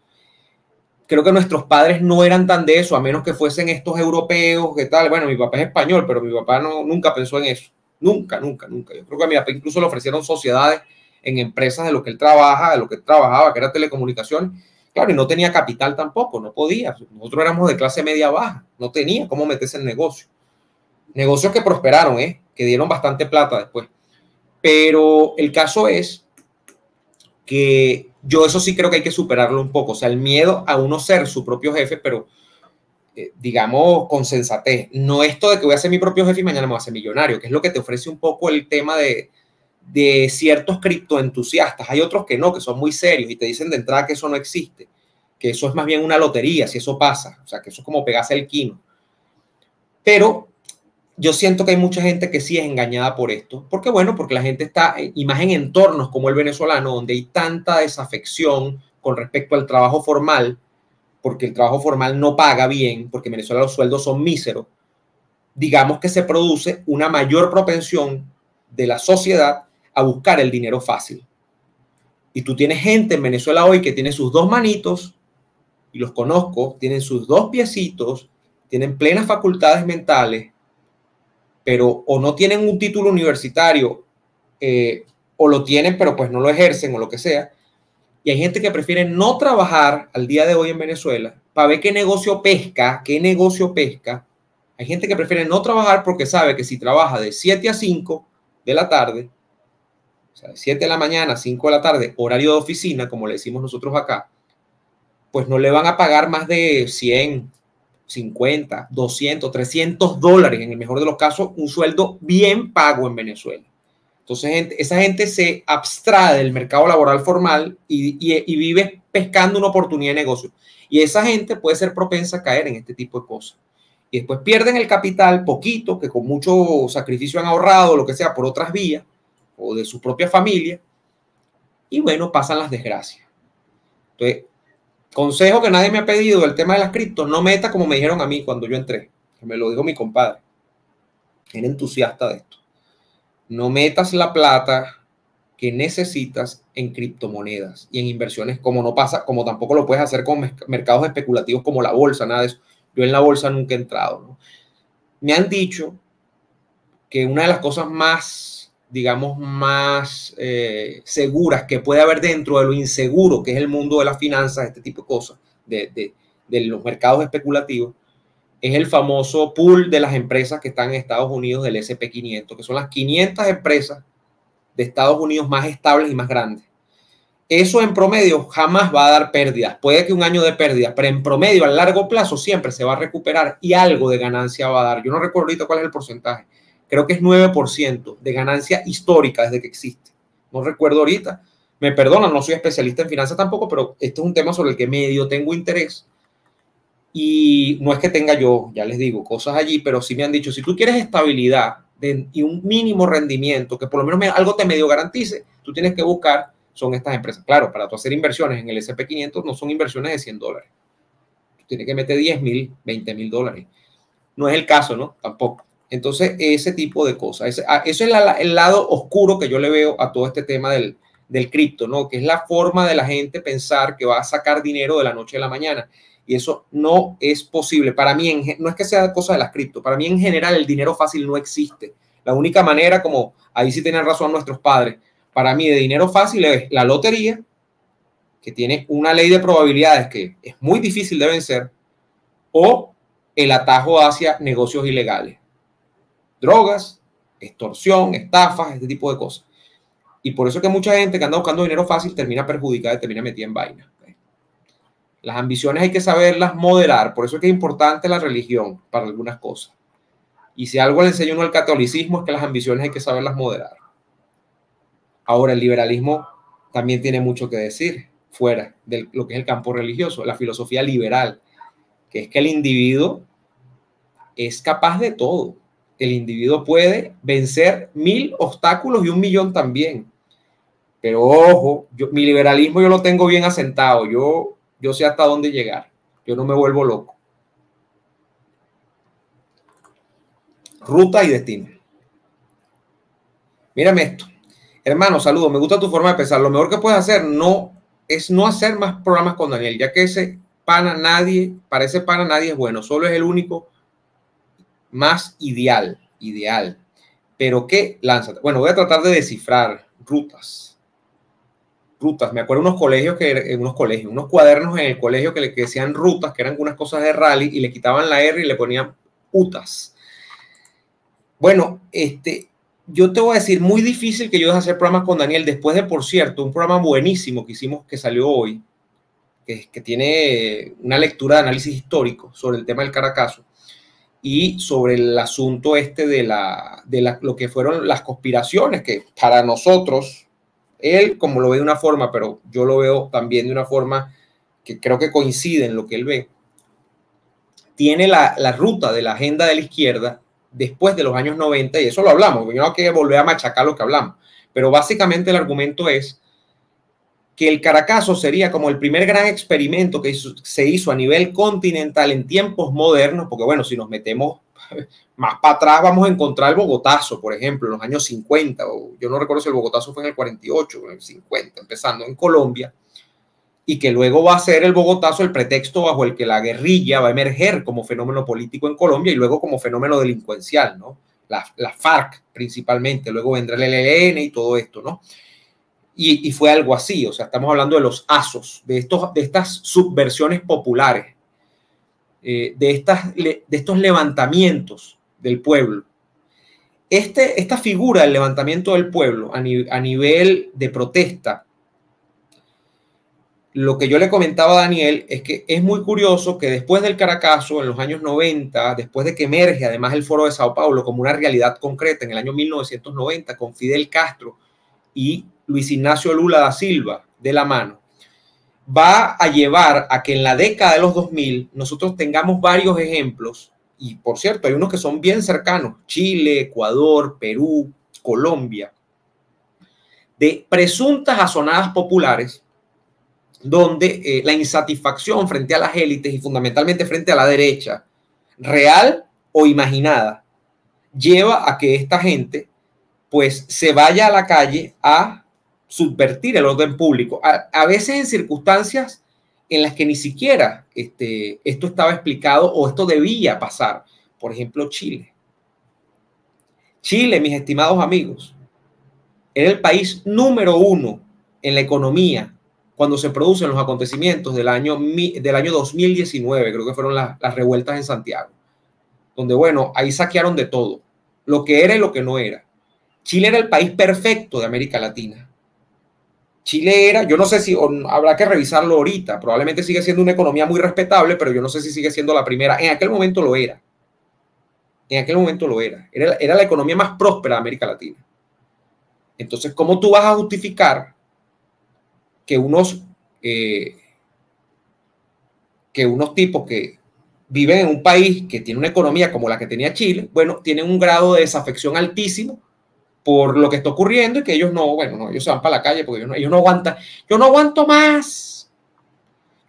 creo que nuestros padres no eran tan de eso, a menos que fuesen estos europeos, que tal. Bueno, mi papá es español, pero mi papá no, nunca pensó en eso. Nunca, nunca, nunca. Yo creo que a mi papá incluso le ofrecieron sociedades en empresas de lo que él trabaja, de lo que él trabajaba, que era telecomunicación. Claro, y no tenía capital tampoco, no podía. Nosotros éramos de clase media baja, no tenía cómo meterse en negocio. Negocios que prosperaron, ¿eh? que dieron bastante plata después. Pero el caso es que yo eso sí creo que hay que superarlo un poco. O sea, el miedo a uno ser su propio jefe, pero eh, digamos con sensatez. No esto de que voy a ser mi propio jefe y mañana me voy a ser millonario, que es lo que te ofrece un poco el tema de, de ciertos criptoentusiastas. Hay otros que no, que son muy serios y te dicen de entrada que eso no existe, que eso es más bien una lotería, si eso pasa. O sea, que eso es como pegarse el quino. Pero yo siento que hay mucha gente que sí es engañada por esto. porque bueno? Porque la gente está, y más en entornos como el venezolano, donde hay tanta desafección con respecto al trabajo formal, porque el trabajo formal no paga bien, porque en Venezuela los sueldos son míseros, digamos que se produce una mayor propensión de la sociedad a buscar el dinero fácil. Y tú tienes gente en Venezuela hoy que tiene sus dos manitos, y los conozco, tienen sus dos piecitos, tienen plenas facultades mentales, pero o no tienen un título universitario eh, o lo tienen, pero pues no lo ejercen o lo que sea. Y hay gente que prefiere no trabajar al día de hoy en Venezuela para ver qué negocio pesca, qué negocio pesca. Hay gente que prefiere no trabajar porque sabe que si trabaja de 7 a 5 de la tarde, o sea, de 7 de la mañana a 5 de la tarde, horario de oficina, como le decimos nosotros acá, pues no le van a pagar más de 100, 50, 200, 300 dólares, en el mejor de los casos, un sueldo bien pago en Venezuela. Entonces, esa gente se abstrae del mercado laboral formal y, vive pescando una oportunidad de negocio. Y esa gente puede ser propensa a caer en este tipo de cosas. Y después pierden el capital poquito, que con mucho sacrificio han ahorrado, lo que sea, por otras vías o de su propia familia. Y bueno, pasan las desgracias. Entonces, Consejo que nadie me ha pedido del tema de las criptos, no meta como me dijeron a mí cuando yo entré, me lo dijo mi compadre. Era entusiasta de esto. No metas la plata que necesitas en criptomonedas y en inversiones como no pasa, como tampoco lo puedes hacer con mercados especulativos como la bolsa, nada de eso. Yo en la bolsa nunca he entrado. Me han dicho que una de las cosas más digamos, más eh, seguras que puede haber dentro de lo inseguro que es el mundo de las finanzas, este tipo de cosas, de, los mercados especulativos, es el famoso pool de las empresas que están en Estados Unidos del SP500, que son las 500 empresas de Estados Unidos más estables y más grandes. Eso en promedio jamás va a dar pérdidas. Puede que un año de pérdidas, pero en promedio a largo plazo siempre se va a recuperar y algo de ganancia va a dar. Yo no recuerdo ahorita cuál es el porcentaje, creo que es 9% de ganancia histórica desde que existe. No recuerdo ahorita. Me perdonan, no soy especialista en finanzas tampoco, pero este es un tema sobre el que medio tengo interés. Y no es que tenga yo, ya les digo, cosas allí, pero sí me han dicho, si tú quieres estabilidad y un mínimo rendimiento, que por lo menos algo te medio garantice, tú tienes que buscar son estas empresas. Claro, para tú hacer inversiones en el SP500 no son inversiones de 100 dólares. Tienes que meter 10 mil, 20 mil dólares. No es el caso, ¿no? Tampoco. Entonces, ese tipo de cosas. Ah, eso es el lado oscuro que yo le veo a todo este tema del, del cripto, ¿no? Que es la forma de la gente pensar que va a sacar dinero de la noche a la mañana. Y eso no es posible. Para mí, no es que sea cosa de las cripto, para mí en general el dinero fácil no existe. La única manera, como ahí sí tienen razón nuestros padres, para mí de dinero fácil es la lotería, que tiene una ley de probabilidades que es muy difícil de vencer, o el atajo hacia negocios ilegales. Drogas, extorsión, estafas, este tipo de cosas. Y por eso que mucha gente que anda buscando dinero fácil termina perjudicada y termina metida en vaina. Las ambiciones hay que saberlas moderar, por eso es que es importante la religión para algunas cosas. Y si algo le enseñó uno al catolicismo es que las ambiciones hay que saberlas moderar. Ahora, el liberalismo también tiene mucho que decir fuera de lo que es el campo religioso, la filosofía liberal, que es que el individuo es capaz de todo. El individuo puede vencer mil obstáculos y un millón también. Pero ojo, yo, mi liberalismo yo lo tengo bien asentado. Yo yo sé hasta dónde llegar. Yo no me vuelvo loco. Ruta y destino. Mírame esto. Hermano, saludo. Me gusta tu forma de pensar. Lo mejor que puedes hacer no es no hacer más programas con Daniel, ya que ese pana nadie, para ese pana nadie es bueno. Solo es el único más ideal, ideal. Pero ¿qué? Lánzate. Bueno, voy a tratar de descifrar rutas rutas. Me acuerdo unos colegios que en unos colegios, unos cuadernos en el colegio que le decían rutas, que eran unas cosas de rally y le quitaban la R y le ponían utas. Bueno, este, yo te voy a decir, muy difícil que yo deje hacer programas con Daniel después de, por cierto, un programa buenísimo que hicimos que salió hoy, que, que tiene una lectura de análisis histórico sobre el tema del Caracazo y sobre el asunto este de, la, de la, lo que fueron las conspiraciones, que para nosotros, él como lo ve de una forma, pero yo lo veo también de una forma que creo que coincide en lo que él ve, tiene la, ruta de la agenda de la izquierda después de los años 90, y eso lo hablamos, no hay que volver a machacar lo que hablamos, pero básicamente el argumento es que el Caracazo sería como el primer gran experimento que se hizo a nivel continental en tiempos modernos, porque bueno, si nos metemos más para atrás vamos a encontrar el Bogotazo, por ejemplo, en los años 50, o yo no recuerdo si el Bogotazo fue en el 48 o en el 50, empezando en Colombia, y que luego va a ser el Bogotazo el pretexto bajo el que la guerrilla va a emerger como fenómeno político en Colombia y luego como fenómeno delincuencial, ¿no? La, la FARC principalmente, luego vendrá el ELN y todo esto, ¿no? Y, y, fue algo así, o sea, estamos hablando de los asos, de, estos, de estas subversiones populares, eh, de, estas, de estos levantamientos del pueblo. Este, esta figura del levantamiento del pueblo a, nivel de protesta, lo que yo le comentaba a Daniel es que es muy curioso que después del Caracazo, en los años 90, después de que emerge además el Foro de Sao Paulo como una realidad concreta en el año 1990 con Fidel Castro y Luis Ignacio Lula da Silva de la mano, va a llevar a que en la década de los 2000 nosotros tengamos varios ejemplos. Y por cierto, hay unos que son bien cercanos, Chile, Ecuador, Perú, Colombia, de presuntas azonadas populares donde eh, la insatisfacción frente a las élites y fundamentalmente frente a la derecha, real o imaginada, lleva a que esta gente pues se vaya a la calle a subvertir el orden público, a veces en circunstancias en las que ni siquiera este, esto estaba explicado o esto debía pasar. Por ejemplo, Chile. Chile, mis estimados amigos, era el país número uno en la economía cuando se producen los acontecimientos del año, del año 2019, creo que fueron las, las revueltas en Santiago, donde, bueno, ahí saquearon de todo, lo que era y lo que no era. Chile era el país perfecto de América Latina Chile era, yo no sé si habrá que revisarlo ahorita, probablemente sigue siendo una economía muy respetable, pero yo no sé si sigue siendo la primera. En aquel momento lo era. En aquel momento lo era. Era, la economía más próspera de América Latina. Entonces, ¿cómo tú vas a justificar que unos, eh, que unos tipos que viven en un país que tiene una economía como la que tenía Chile, bueno, tienen un grado de desafección altísimo por lo que está ocurriendo y que ellos no, bueno, no, ellos se van para la calle porque ellos no, ellos no aguantan. Yo no aguanto más.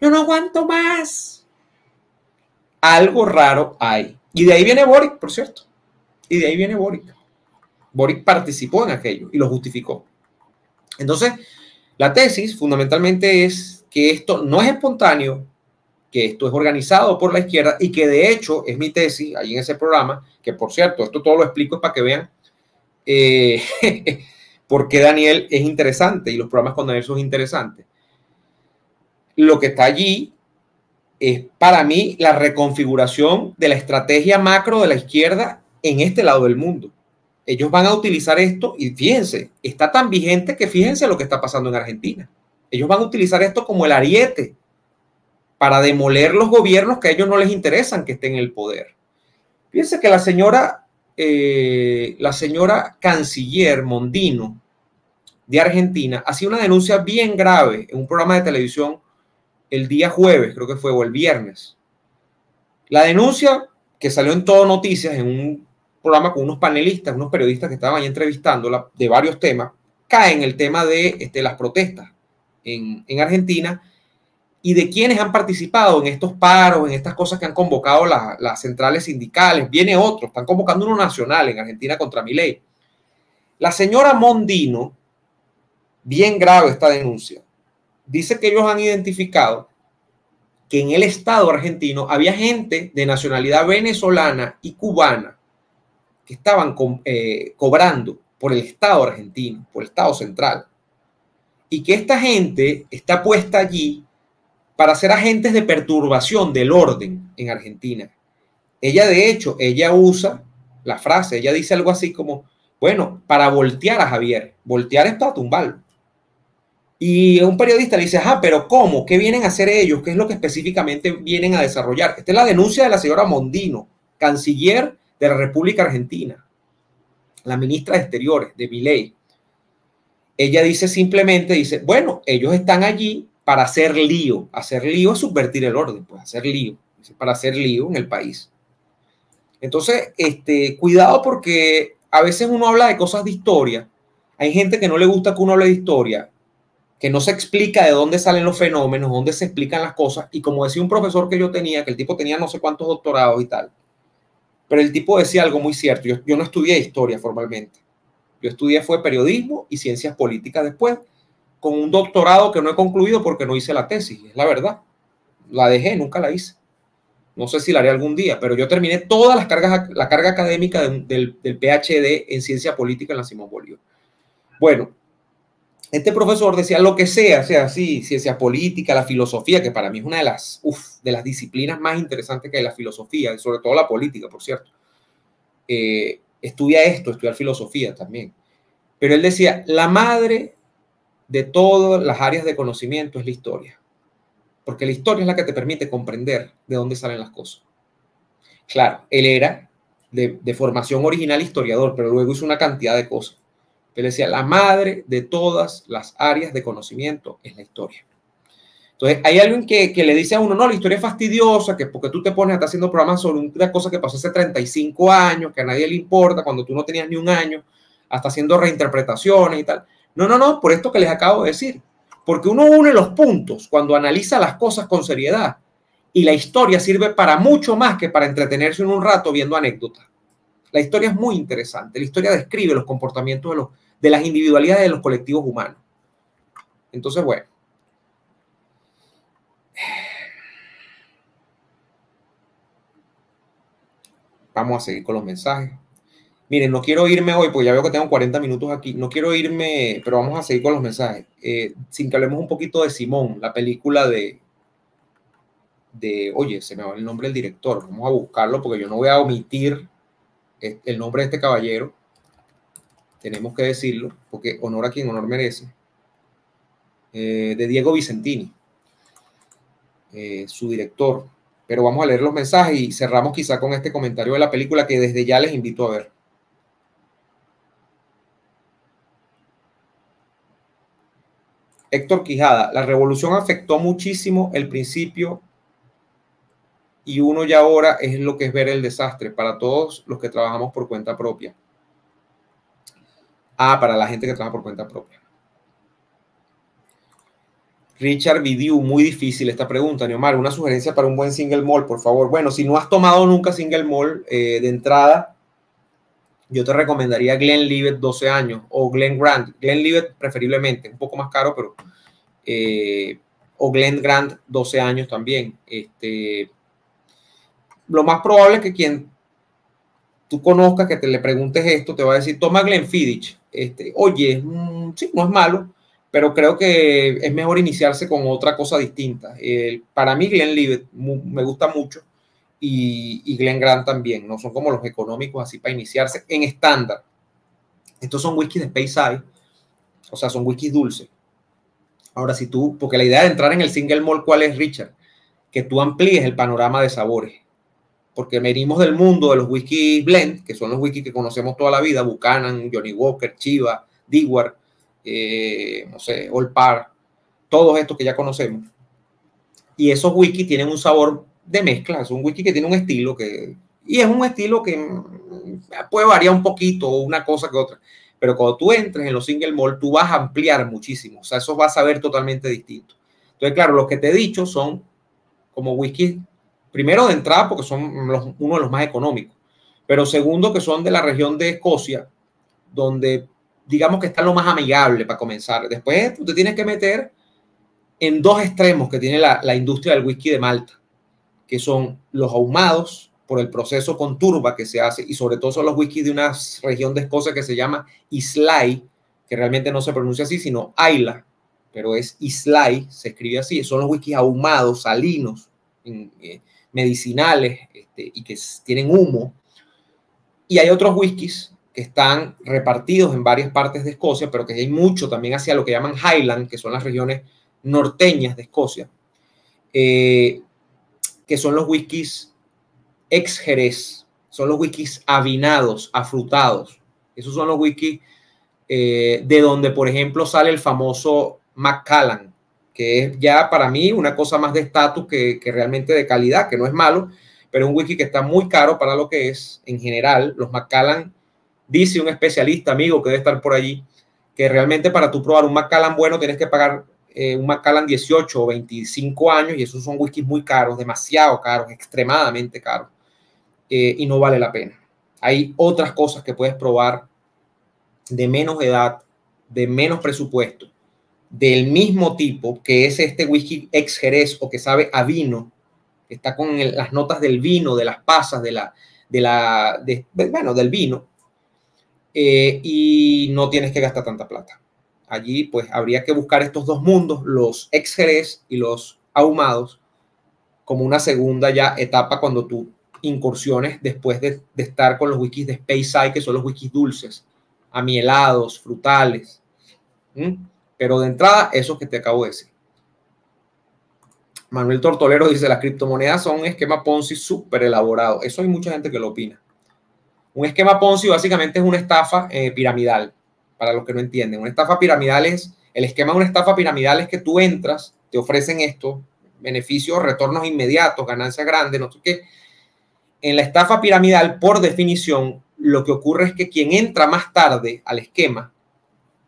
Yo no aguanto más. Algo raro hay. Y de ahí viene Boric, por cierto. Y de ahí viene Boric. Boric participó en aquello y lo justificó. Entonces, la tesis fundamentalmente es que esto no es espontáneo, que esto es organizado por la izquierda y que de hecho es mi tesis ahí en ese programa, que por cierto, esto todo lo explico para que vean eh, por qué Daniel es interesante y los programas con Daniel son interesantes. Lo que está allí es para mí la reconfiguración de la estrategia macro de la izquierda en este lado del mundo. Ellos van a utilizar esto y fíjense, está tan vigente que fíjense lo que está pasando en Argentina. Ellos van a utilizar esto como el ariete para demoler los gobiernos que a ellos no les interesan que estén en el poder. Fíjense que la señora, eh, la señora canciller Mondino de Argentina hacía una denuncia bien grave en un programa de televisión el día jueves, creo que fue, o el viernes. La denuncia que salió en todo noticias, en un programa con unos panelistas, unos periodistas que estaban entrevistándola de varios temas, cae en el tema de este, las protestas en Argentina y de quienes han participado en estos paros, en estas cosas que han convocado las centrales sindicales. Viene otro, están convocando uno nacional en Argentina contra mi ley. La señora Mondino, bien grave esta denuncia, dice que ellos han identificado que en el Estado argentino había gente de nacionalidad venezolana y cubana que estaban eh, cobrando por el Estado argentino, por el Estado central, y que esta gente está puesta allí para ser agentes de perturbación del orden en Argentina. Ella, de hecho, ella usa la frase, ella dice algo así como, bueno, para voltear a Javier, voltear es para tumbarlo. Y un periodista le dice, ajá, pero ¿cómo? ¿Qué vienen a hacer ellos? ¿Qué es lo que específicamente vienen a desarrollar? Esta es la denuncia de la señora Mondino, canciller de la República Argentina, la ministra de Exteriores de Miley. Ella dice simplemente, dice, bueno, ellos están allí para hacer lío. Hacer lío es subvertir el orden, pues hacer lío, para hacer lío en el país. Entonces, este, cuidado porque a veces uno habla de cosas de historia. Hay gente que no le gusta que uno hable de historia, que no se explica de dónde salen los fenómenos, dónde se explican las cosas. Y como decía un profesor que yo tenía, que el tipo tenía no sé cuántos doctorados y tal, pero el tipo decía algo muy cierto. Yo, yo no estudié historia formalmente. Yo estudié fue periodismo y ciencias políticas después con un doctorado que no he concluido porque no hice la tesis, es la verdad. La dejé, nunca la hice. No sé si la haré algún día, pero yo terminé todas las cargas, la carga académica del, PhD en ciencia política en la Simón Bolívar. Bueno, este profesor decía lo que sea, sea así, ciencia política, la filosofía, que para mí es una de las, de las disciplinas más interesantes que hay la filosofía, y sobre todo la política, por cierto. Eh, estudia esto, estudia filosofía también. Pero él decía, la madre de todas las áreas de conocimiento es la historia. Porque la historia es la que te permite comprender de dónde salen las cosas. Claro, él era de, formación original historiador, pero luego hizo una cantidad de cosas. Él decía, la madre de todas las áreas de conocimiento es la historia. Entonces, hay alguien que, le dice a uno, no, la historia es fastidiosa, que porque tú te pones a estar haciendo programas sobre una cosa que pasó hace 35 años, que a nadie le importa, cuando tú no tenías ni un año, hasta haciendo reinterpretaciones y tal. No, no, no, por esto que les acabo de decir. Porque uno une los puntos cuando analiza las cosas con seriedad. Y la historia sirve para mucho más que para entretenerse en un rato viendo anécdotas. La historia es muy interesante. La historia describe los comportamientos de, las individualidades de los colectivos humanos. Entonces, bueno. Vamos a seguir con los mensajes. Miren, no quiero irme hoy, porque ya veo que tengo 40 minutos aquí. No quiero irme, pero vamos a seguir con los mensajes. Eh, sin que hablemos un poquito de Simón, la película de, de, oye, se me va el nombre del director. Vamos a buscarlo porque yo no voy a omitir el nombre de este caballero. Tenemos que decirlo, porque honor a quien honor merece. Eh, de Diego Vicentini, eh, su director. Pero vamos a leer los mensajes y cerramos quizá con este comentario de la película que desde ya les invito a ver. Héctor Quijada, la revolución afectó muchísimo el principio y uno ya ahora es lo que es ver el desastre para todos los que trabajamos por cuenta propia. Ah, para la gente que trabaja por cuenta propia. Richard Vidiu, muy difícil esta pregunta, Neomar. Una sugerencia para un buen single mall, por favor. Bueno, si no has tomado nunca single mall eh, de entrada, yo te recomendaría Glenlivet 12 años o Glen Grant. Glenlivet preferiblemente, un poco más caro, pero... Eh, o Glen Grant 12 años también. Este, lo más probable es que quien tú conozcas, que te le preguntes esto, te va a decir, toma Glenfiddich. Este, Oye, sí, no es malo, pero creo que es mejor iniciarse con otra cosa distinta. para mí Glenlivet me gusta mucho y, y Glen Grant también, ¿no? Son como los económicos así para iniciarse en estándar. Estos son whiskies de Speyside, o sea, son whiskies dulces. Ahora, si tú, porque la idea de entrar en el single malt, ¿cuál es, Richard? Que tú amplíes el panorama de sabores. Porque venimos del mundo de los whisky blend, que son los whisky que conocemos toda la vida, Buchanan, Johnny Walker, Chiva, Dewar, eh, no sé, Old Par, todos estos que ya conocemos. Y esos whisky tienen un sabor de mezcla, es un whisky que tiene un estilo que, y es un estilo que mm, puede variar un poquito, una cosa que otra, pero cuando tú entres en los single malt, tú vas a ampliar muchísimo, o sea, eso vas a ver totalmente distinto. Entonces, claro, los que te he dicho son como whisky, primero de entrada, porque son uno de los más económicos, pero segundo, que son de la región de Escocia, donde digamos que está lo más amigable para comenzar. Después tú te tienes que meter en dos extremos que tiene la, la industria del whisky de Malta que son los ahumados por el proceso con turba que se hace, y sobre todo son los whiskies de una región de Escocia que se llama Islay, que realmente no se pronuncia así, sino Ayla, pero es Islay, se escribe así, son los whiskies ahumados, salinos, eh, medicinales este, y que tienen humo. Y hay otros whiskies que están repartidos en varias partes de Escocia, pero que hay mucho también hacia lo que llaman Highland, que son las regiones norteñas de Escocia. Eh, que son los whiskies ex Jerez, son los whiskies avinados, afrutados. Esos son los whiskies eh, de donde, por ejemplo, sale el famoso Macallan, que es ya para mí una cosa más de estatus que, realmente de calidad, que no es malo, pero un whisky que está muy caro para lo que es en general. Los Macallan, dice un especialista amigo que debe estar por allí, que realmente para tú probar un Macallan bueno tienes que pagar eh, un Macallan 18 o 25 años y esos son whiskies muy caros, demasiado caros, extremadamente caros eh, y no vale la pena. Hay otras cosas que puedes probar de menos edad, de menos presupuesto, del mismo tipo que es este whisky ex Jerez o que sabe a vino, que está con las notas del vino, de las pasas, de la, de la, bueno, del vino, eh, y no tienes que gastar tanta plata allí pues habría que buscar estos dos mundos, los ex Jerez y los ahumados, como una segunda ya etapa cuando tú incursiones después de, estar con los wikis de Space que son los wikis dulces, amielados, frutales. Pero de entrada, esos que te acabo de decir. Manuel Tortolero dice, las criptomonedas son un esquema Ponzi súper elaborado. Eso hay mucha gente que lo opina. Un esquema Ponzi básicamente es una estafa eh, piramidal para los que no entienden. Una estafa piramidal es, el esquema de una estafa piramidal es que tú entras, te ofrecen esto, beneficios, retornos inmediatos, ganancias grandes, no sé qué. En la estafa piramidal, por definición, lo que ocurre es que quien entra más tarde al esquema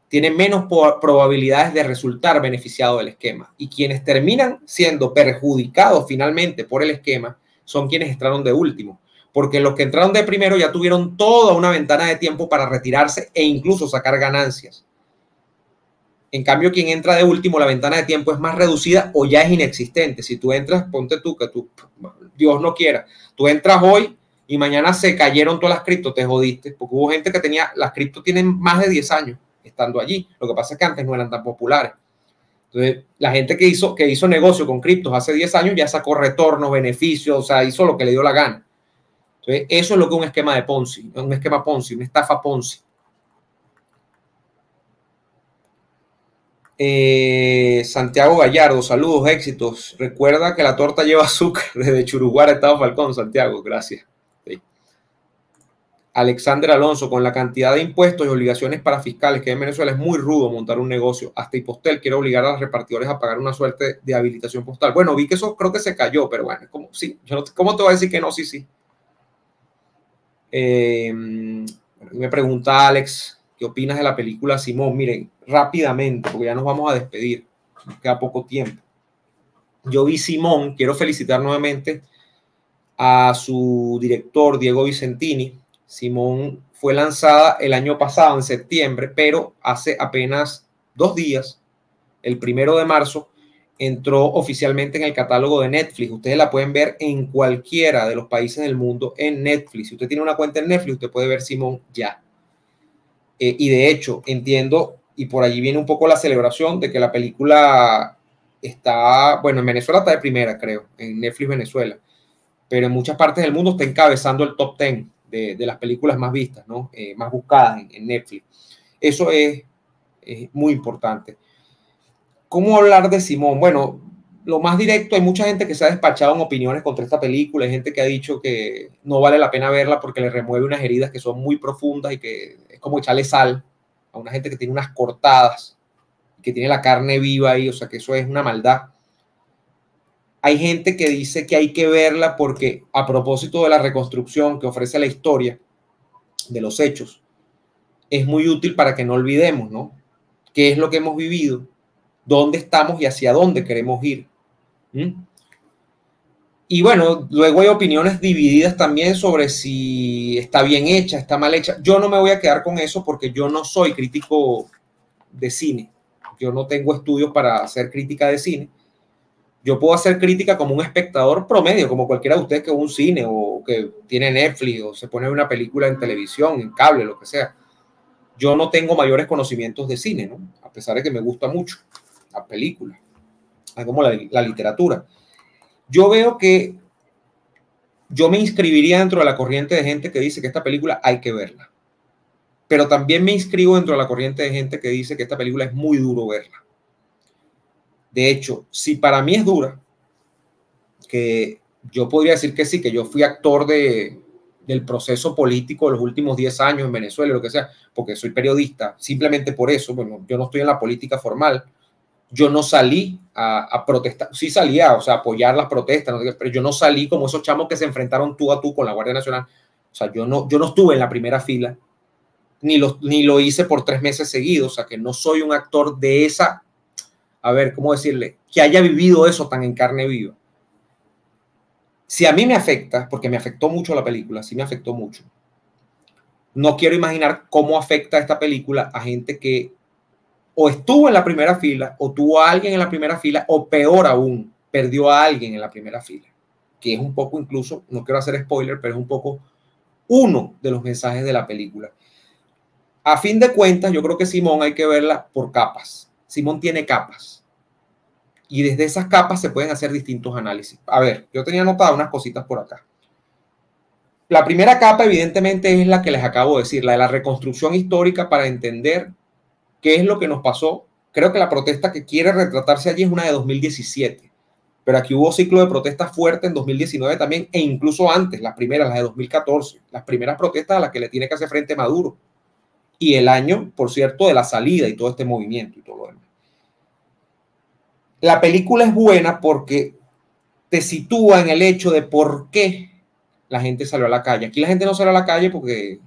tiene menos probabilidades de resultar beneficiado del esquema. Y quienes terminan siendo perjudicados finalmente por el esquema son quienes entraron de último porque los que entraron de primero ya tuvieron toda una ventana de tiempo para retirarse e incluso sacar ganancias. En cambio, quien entra de último, la ventana de tiempo es más reducida o ya es inexistente. Si tú entras, ponte tú, que tú, Dios no quiera, tú entras hoy y mañana se cayeron todas las criptos, te jodiste, porque hubo gente que tenía, las criptos tienen más de 10 años estando allí. Lo que pasa es que antes no eran tan populares. Entonces, la gente que hizo, que hizo negocio con criptos hace 10 años ya sacó retornos, beneficios, o sea, hizo lo que le dio la gana. Eso es lo que es un esquema de Ponzi, un esquema Ponzi, una estafa Ponzi. Eh, Santiago Gallardo, saludos, éxitos. Recuerda que la torta lleva azúcar desde Churuguara, Estado Falcón, Santiago, gracias. Alexander Alonso, con la cantidad de impuestos y obligaciones para fiscales que en Venezuela es muy rudo montar un negocio. Hasta Hipostel quiere obligar a los repartidores a pagar una suerte de habilitación postal. Bueno, vi que eso creo que se cayó, pero bueno, sí, yo ¿cómo te voy a decir que no? Sí, sí. Eh, me pregunta Alex ¿Qué opinas de la película Simón? Miren, rápidamente, porque ya nos vamos a despedir, queda poco tiempo. Yo vi Simón, quiero felicitar nuevamente a su director Diego Vicentini. Simón fue lanzada el año pasado, en septiembre, pero hace apenas dos días, el primero de marzo, entró oficialmente en el catálogo de Netflix. Ustedes la pueden ver en cualquiera de los países del mundo en Netflix. Si usted tiene una cuenta en Netflix, usted puede ver Simón ya. Eh, y de hecho, entiendo, y por allí viene un poco la celebración de que la película está, bueno, en Venezuela está de primera, creo, en Netflix Venezuela, pero en muchas partes del mundo está encabezando el top 10 de, las películas más vistas, ¿no? Eh, más buscadas en, Netflix. Eso es, es muy importante. ¿Cómo hablar de Simón? Bueno, lo más directo, hay mucha gente que se ha despachado en opiniones contra esta película, hay gente que ha dicho que no vale la pena verla porque le remueve unas heridas que son muy profundas y que es como echarle sal a una gente que tiene unas cortadas, que tiene la carne viva ahí, o sea que eso es una maldad. Hay gente que dice que hay que verla porque a propósito de la reconstrucción que ofrece la historia de los hechos, es muy útil para que no olvidemos, ¿no? ¿Qué es lo que hemos vivido? ¿Dónde estamos y hacia dónde queremos ir? ¿Mm? Y bueno, luego hay opiniones divididas también sobre si está bien hecha, está mal hecha. Yo no me voy a quedar con eso porque yo no soy crítico de cine. Yo no tengo estudios para hacer crítica de cine. Yo puedo hacer crítica como un espectador promedio, como cualquiera de ustedes que un cine o que tiene Netflix o se pone una película en televisión, en cable, lo que sea. Yo no tengo mayores conocimientos de cine, ¿no? A pesar de que me gusta mucho la película, como la, la literatura yo veo que yo me inscribiría dentro de la corriente de gente que dice que esta película hay que verla. Pero también me inscribo dentro de la corriente de gente que dice que esta película es muy duro verla. De hecho, si para mí es dura, que yo podría decir que sí, que yo fui actor de, del proceso político de los últimos 10 años en Venezuela, lo que sea, porque soy periodista, simplemente por eso, bueno, yo no estoy en la política formal, yo no salí a, protestar, sí salía, o sea, apoyar las protestas, pero yo no salí como esos chamos que se enfrentaron tú a tú con la Guardia Nacional. O sea, yo no, yo no estuve en la primera fila, ni lo, ni lo hice por tres meses seguidos, o sea, que no soy un actor de esa, a ver, ¿cómo decirle? Que haya vivido eso tan en carne viva. Si a mí me afecta, porque me afectó mucho la película, sí me afectó mucho. No quiero imaginar cómo afecta esta película a gente que o estuvo en la primera fila, o tuvo a alguien en la primera fila, o peor aún, perdió a alguien en la primera fila, que es un poco incluso, no quiero hacer spoiler, pero es un poco uno de los mensajes de la película. A fin de cuentas, yo creo que Simón hay que verla por capas. Simón tiene capas. Y desde esas capas se pueden hacer distintos análisis. A ver, yo tenía anotado unas cositas por acá. La primera capa, evidentemente, es la que les acabo de decir, la de la reconstrucción histórica para entender ¿Qué es lo que nos pasó? Creo que la protesta que quiere retratarse allí es una de 2017, pero aquí hubo ciclo de protestas fuerte en 2019 también e incluso antes, las primeras, las de 2014, las primeras protestas a las que le tiene que hacer frente Maduro. Y el año, por cierto, de la salida y todo este movimiento y todo lo demás. La película es buena porque te sitúa en el hecho de por qué la gente salió a la calle. Aquí la gente no salió a la calle porque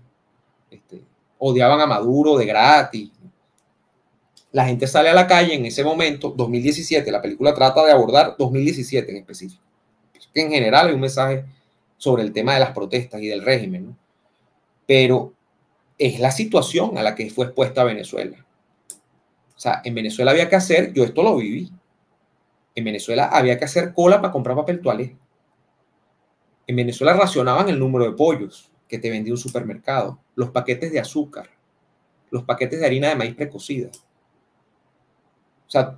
este, odiaban a Maduro de gratis, la gente sale a la calle en ese momento, 2017, la película trata de abordar 2017 en específico. Que en general hay un mensaje sobre el tema de las protestas y del régimen. Pero es la situación a la que fue expuesta Venezuela. O sea, en Venezuela había que hacer, yo esto lo viví, en Venezuela había que hacer cola para comprar papel toalé. En Venezuela racionaban el número de pollos que te vendía un supermercado, los paquetes de azúcar, los paquetes de harina de maíz precocida o sea,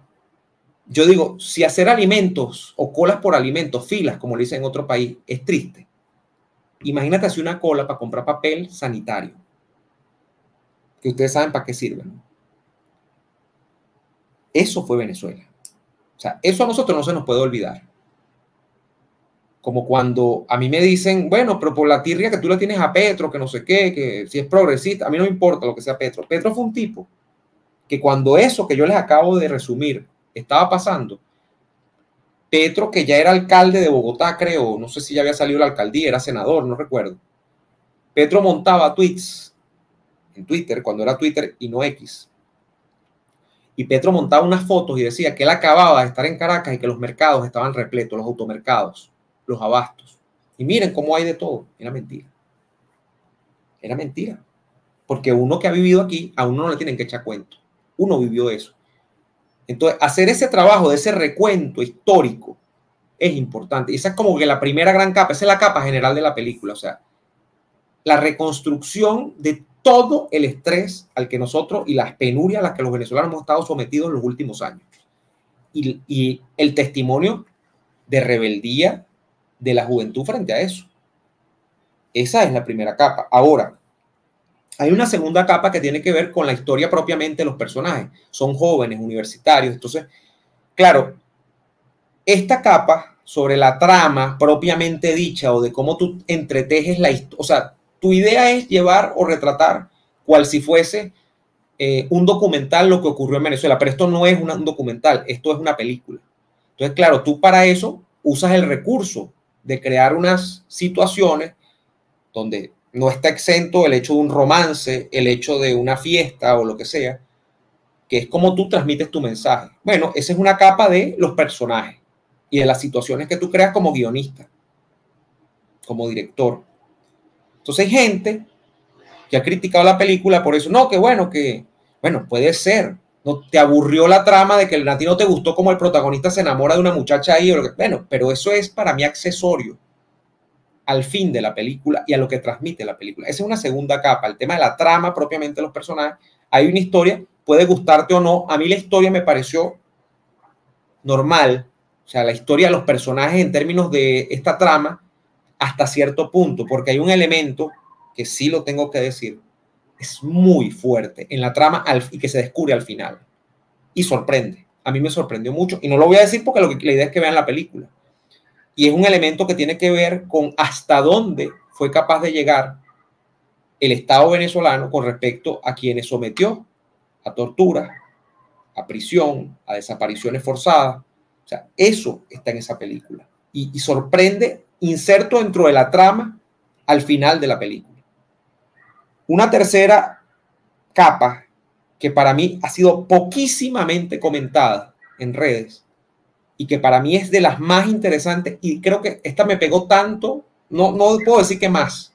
yo digo, si hacer alimentos o colas por alimentos, filas, como lo dicen en otro país, es triste. Imagínate hacer una cola para comprar papel sanitario, que ustedes saben para qué sirve. Eso fue Venezuela. O sea, eso a nosotros no se nos puede olvidar. Como cuando a mí me dicen, bueno, pero por la tirria que tú le tienes a Petro, que no sé qué, que si es progresista, a mí no me importa lo que sea Petro. Petro fue un tipo que cuando eso que yo les acabo de resumir estaba pasando, Petro, que ya era alcalde de Bogotá, creo, no sé si ya había salido la alcaldía, era senador, no recuerdo. Petro montaba tweets en Twitter, cuando era Twitter y no X. Y Petro montaba unas fotos y decía que él acababa de estar en Caracas y que los mercados estaban repletos, los automercados, los abastos. Y miren cómo hay de todo. Era mentira. Era mentira. Porque uno que ha vivido aquí, a uno no le tienen que echar cuento. Uno vivió eso. Entonces, hacer ese trabajo de ese recuento histórico es importante. Y esa es como que la primera gran capa, esa es la capa general de la película. O sea, la reconstrucción de todo el estrés al que nosotros y las penurias a las que los venezolanos hemos estado sometidos en los últimos años. Y, y el testimonio de rebeldía de la juventud frente a eso. Esa es la primera capa. Ahora, hay una segunda capa que tiene que ver con la historia propiamente de los personajes. Son jóvenes, universitarios. Entonces, claro, esta capa sobre la trama propiamente dicha o de cómo tú entretejes la historia, o sea, tu idea es llevar o retratar cual si fuese eh, un documental lo que ocurrió en Venezuela, pero esto no es un documental, esto es una película. Entonces, claro, tú para eso usas el recurso de crear unas situaciones donde no está exento el hecho de un romance, el hecho de una fiesta o lo que sea, que es como tú transmites tu mensaje. Bueno, esa es una capa de los personajes y de las situaciones que tú creas como guionista, como director. Entonces hay gente que ha criticado la película por eso. No, que bueno, que, bueno, puede ser. No te aburrió la trama de que a ti no te gustó como el protagonista se enamora de una muchacha ahí. O lo que, bueno, pero eso es para mí accesorio al fin de la película y a lo que transmite la película. Esa es una segunda capa, el tema de la trama propiamente los personajes. Hay una historia, puede gustarte o no. A mí la historia me pareció normal, o sea, la historia de los personajes en términos de esta trama hasta cierto punto, porque hay un elemento que sí lo tengo que decir, es muy fuerte en la trama y que se descubre al final. Y sorprende. A mí me sorprendió mucho. Y no lo voy a decir porque lo que, la idea es que vean la película. Y es un elemento que tiene que ver con hasta dónde fue capaz de llegar el Estado venezolano con respecto a quienes sometió a tortura, a prisión, a desapariciones forzadas. O sea, eso está en esa película. Y, y sorprende inserto dentro de la trama al final de la película. Una tercera capa que para mí ha sido poquísimamente comentada en redes y que para mí es de las más interesantes y creo que esta me pegó tanto, no, no puedo decir que más,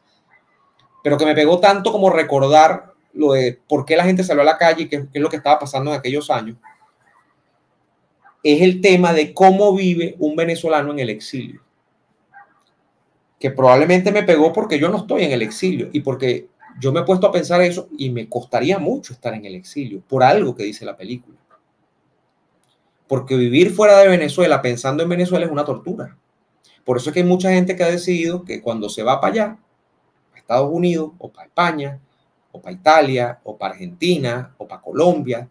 pero que me pegó tanto como recordar lo de por qué la gente salió a la calle y qué, qué es lo que estaba pasando en aquellos años, es el tema de cómo vive un venezolano en el exilio que probablemente me pegó porque yo no estoy en el exilio y porque yo me he puesto a pensar eso y me costaría mucho estar en el exilio por algo que dice la película. Porque vivir fuera de Venezuela pensando en Venezuela es una tortura. Por eso es que hay mucha gente que ha decidido que cuando se va para allá, a Estados Unidos o para España o para Italia o para Argentina o para Colombia,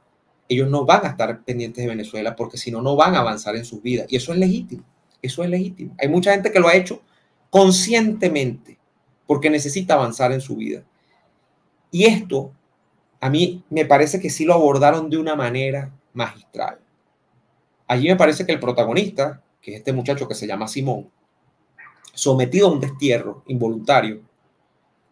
ellos no van a estar pendientes de Venezuela porque si no, no van a avanzar en sus vidas. Y eso es legítimo. Eso es legítimo. Hay mucha gente que lo ha hecho conscientemente, porque necesita avanzar en su vida. Y esto, a mí me parece que sí lo abordaron de una manera magistral. Allí me parece que el protagonista, que es este muchacho que se llama Simón, sometido a un destierro involuntario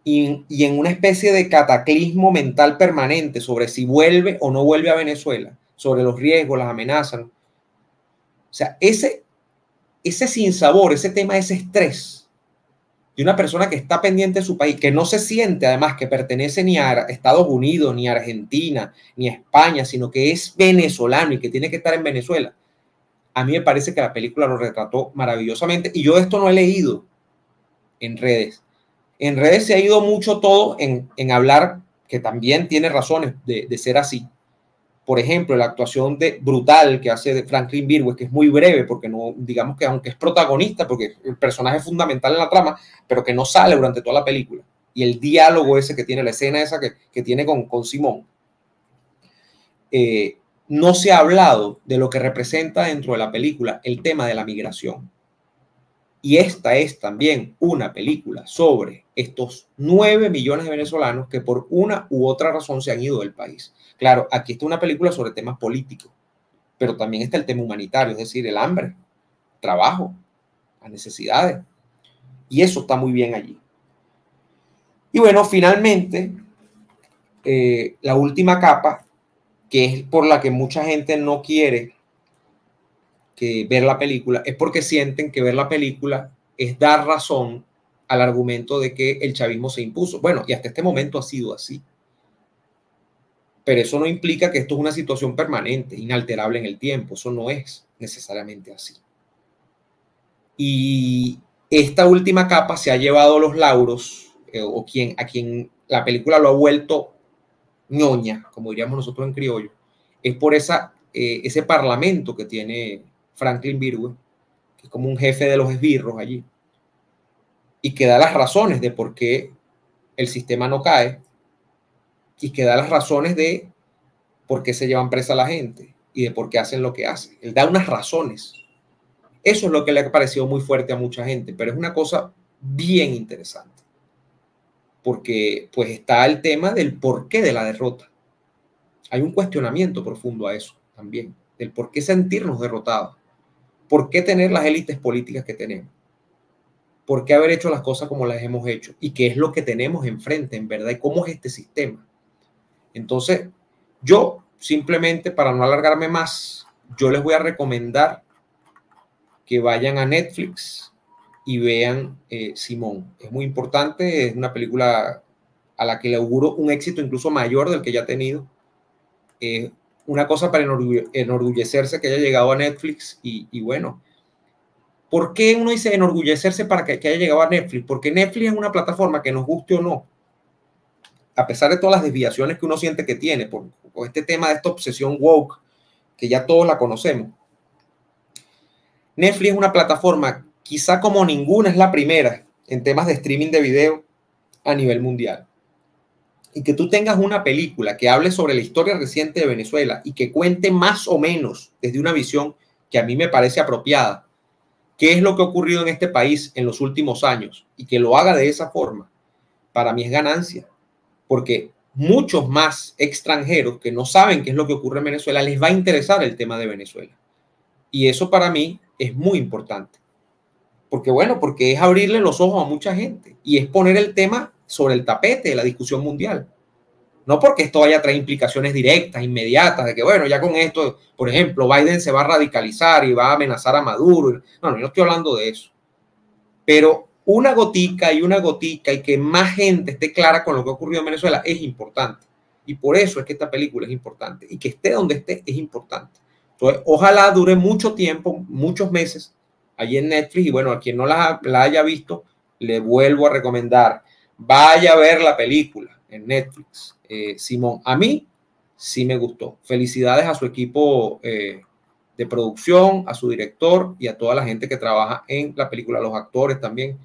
y, en una especie de cataclismo mental permanente sobre si vuelve o no vuelve a Venezuela, sobre los riesgos, las amenazas. O sea, ese, ese sinsabor, ese tema, ese estrés, de una persona que está pendiente de su país, que no se siente además que pertenece ni a Estados Unidos, ni a Argentina, ni a España, sino que es venezolano y que tiene que estar en Venezuela. A mí me parece que la película lo retrató maravillosamente y yo esto no he leído en redes. En redes se ha ido mucho todo en, hablar, que también tiene razones de, de ser así, por ejemplo, la actuación de brutal que hace de Franklin Birwes, que es muy breve, porque no, digamos que aunque es protagonista, porque el personaje es fundamental en la trama, pero que no sale durante toda la película. Y el diálogo ese que tiene, la escena esa que, que tiene con, con Simón, eh, no se ha hablado de lo que representa dentro de la película el tema de la migración. Y esta es también una película sobre estos nueve millones de venezolanos que por una u otra razón se han ido del país. Claro, aquí está una película sobre temas políticos, pero también está el tema humanitario, es decir, el hambre, trabajo, las necesidades. Y eso está muy bien allí. Y bueno, finalmente, eh, la última capa, que es por la que mucha gente no quiere que ver la película, es porque sienten que ver la película es dar razón al argumento de que el chavismo se impuso. Bueno, y hasta este momento ha sido así. Pero eso no implica que esto es una situación permanente, inalterable en el tiempo. Eso no es necesariamente así. Y esta última capa se ha llevado los lauros, eh, o quien, a quien la película lo ha vuelto ñoña, como diríamos nosotros en criollo, es por esa, eh, ese parlamento que tiene Franklin Virgüe, que es como un jefe de los esbirros allí, y que da las razones de por qué el sistema no cae, y que da las razones de por qué se llevan presa a la gente y de por qué hacen lo que hacen. Él da unas razones. Eso es lo que le ha parecido muy fuerte a mucha gente, pero es una cosa bien interesante. Porque pues está el tema del porqué de la derrota. Hay un cuestionamiento profundo a eso también, del por qué sentirnos derrotados, por qué tener las élites políticas que tenemos, por qué haber hecho las cosas como las hemos hecho y qué es lo que tenemos enfrente, en verdad, y cómo es este sistema. Entonces, yo simplemente para no alargarme más, yo les voy a recomendar que vayan a Netflix y vean eh, Simón. Es muy importante, es una película a la que le auguro un éxito incluso mayor del que ya ha tenido. Eh, una cosa para enorgullecerse que haya llegado a Netflix y, bueno, ¿por qué uno dice enorgullecerse para que, que haya llegado a Netflix? Porque Netflix es una plataforma que nos guste o no, a pesar de todas las desviaciones que uno siente que tiene por, este tema de esta obsesión woke, que ya todos la conocemos, Netflix es una plataforma, quizá como ninguna es la primera en temas de streaming de video a nivel mundial. Y que tú tengas una película que hable sobre la historia reciente de Venezuela y que cuente más o menos desde una visión que a mí me parece apropiada, qué es lo que ha ocurrido en este país en los últimos años y que lo haga de esa forma, para mí es ganancia porque muchos más extranjeros que no saben qué es lo que ocurre en Venezuela les va a interesar el tema de Venezuela. Y eso para mí es muy importante. Porque bueno, porque es abrirle los ojos a mucha gente y es poner el tema sobre el tapete de la discusión mundial. No porque esto vaya a traer implicaciones directas, inmediatas, de que bueno, ya con esto, por ejemplo, Biden se va a radicalizar y va a amenazar a Maduro. No, no, yo estoy hablando de eso. Pero una gotica y una gotica y que más gente esté clara con lo que ha ocurrido en Venezuela es importante. Y por eso es que esta película es importante. Y que esté donde esté es importante. Entonces, ojalá dure mucho tiempo, muchos meses, allí en Netflix. Y bueno, a quien no la, haya visto, le vuelvo a recomendar, vaya a ver la película en Netflix. Eh, Simón, a mí sí me gustó. Felicidades a su equipo eh, de producción, a su director y a toda la gente que trabaja en la película, los actores también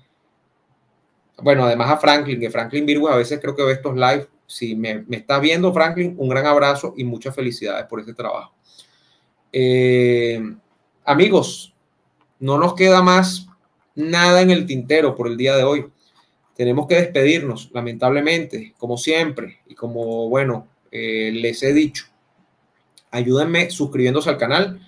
bueno, además a Franklin, que Franklin Virgo a veces creo que ve estos live. Si me, me estás viendo, Franklin, un gran abrazo y muchas felicidades por este trabajo. Eh, amigos, no nos queda más nada en el tintero por el día de hoy. Tenemos que despedirnos, lamentablemente, como siempre, y como, bueno, eh, les he dicho, ayúdenme suscribiéndose al canal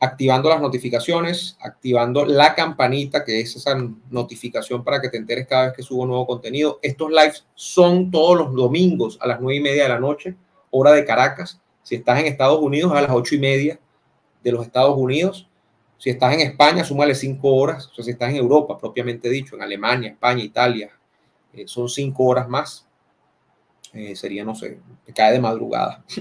activando las notificaciones, activando la campanita, que es esa notificación para que te enteres cada vez que subo nuevo contenido. Estos lives son todos los domingos a las nueve y media de la noche, hora de Caracas. Si estás en Estados Unidos, a las ocho y media de los Estados Unidos. Si estás en España, súmale cinco horas. O sea, si estás en Europa, propiamente dicho, en Alemania, España, Italia, eh, son cinco horas más. Eh, sería, no sé, te cae de madrugada.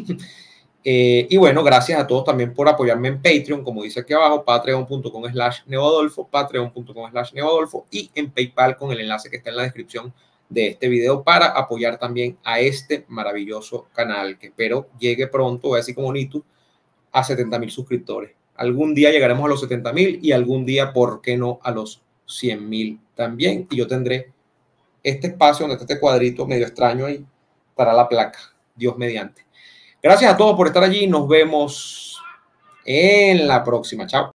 Eh, y bueno, gracias a todos también por apoyarme en Patreon, como dice aquí abajo, patreon.com slash neodolfo, patreon.com slash neodolfo y en PayPal con el enlace que está en la descripción de este video para apoyar también a este maravilloso canal que espero llegue pronto, así como Nito, a 70 mil suscriptores. Algún día llegaremos a los 70 mil y algún día, ¿por qué no?, a los 100 mil también. Y yo tendré este espacio donde está este cuadrito medio extraño ahí para la placa, Dios mediante. Gracias a todos por estar allí. Nos vemos en la próxima. Chao.